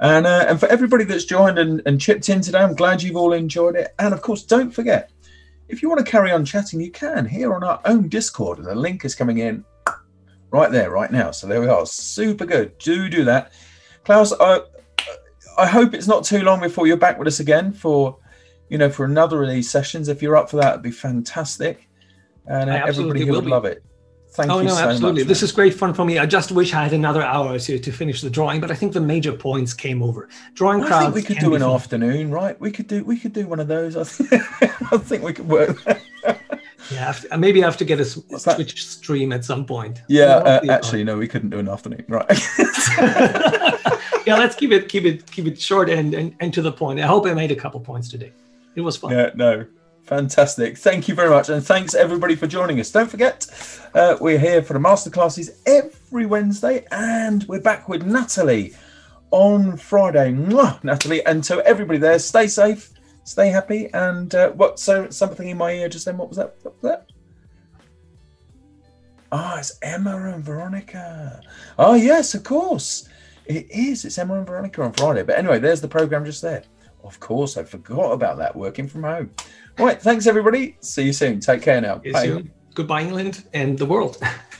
And, uh, and for everybody that's joined and, and chipped in today, I'm glad you've all enjoyed it. And of course, don't forget, if you want to carry on chatting, you can here on our own Discord, and the link is coming in right there, right now. So there we are. Super good. Do do that. Klaus, I, I hope it's not too long before you're back with us again for, you know, for another of these sessions. If you're up for that, it'd be fantastic. And uh, everybody here would be. love it. Thank oh, you no, so absolutely. Much, this is great fun for me. I just wish I had another hour to, to finish the drawing, but I think the major points came over. Drawing crowds. I think we could do an fun. afternoon, right? We could do we could do one of those. I think, I think we could work. Yeah, maybe I have to get a Twitch stream at some point. Yeah, uh, actually, no, we couldn't do an afternoon, right? yeah, let's keep it keep it keep it short and, and and to the point. I hope I made a couple points today. It was fun. Yeah, no, fantastic. Thank you very much, and thanks everybody for joining us. Don't forget, uh, we're here for the masterclasses every Wednesday, and we're back with Natalie on Friday. Mwah, Natalie, and so everybody there, stay safe stay happy. And uh, what? So something in my ear just then. What was that? What was that? Ah, it's Emma and Veronica. Oh yes, of course. It is. It's Emma and Veronica on Friday. But anyway, there's the program just there. Of course, I forgot about that. Working from home. All right. Thanks, everybody. See you soon. Take care now. Bye. Goodbye, England and the world.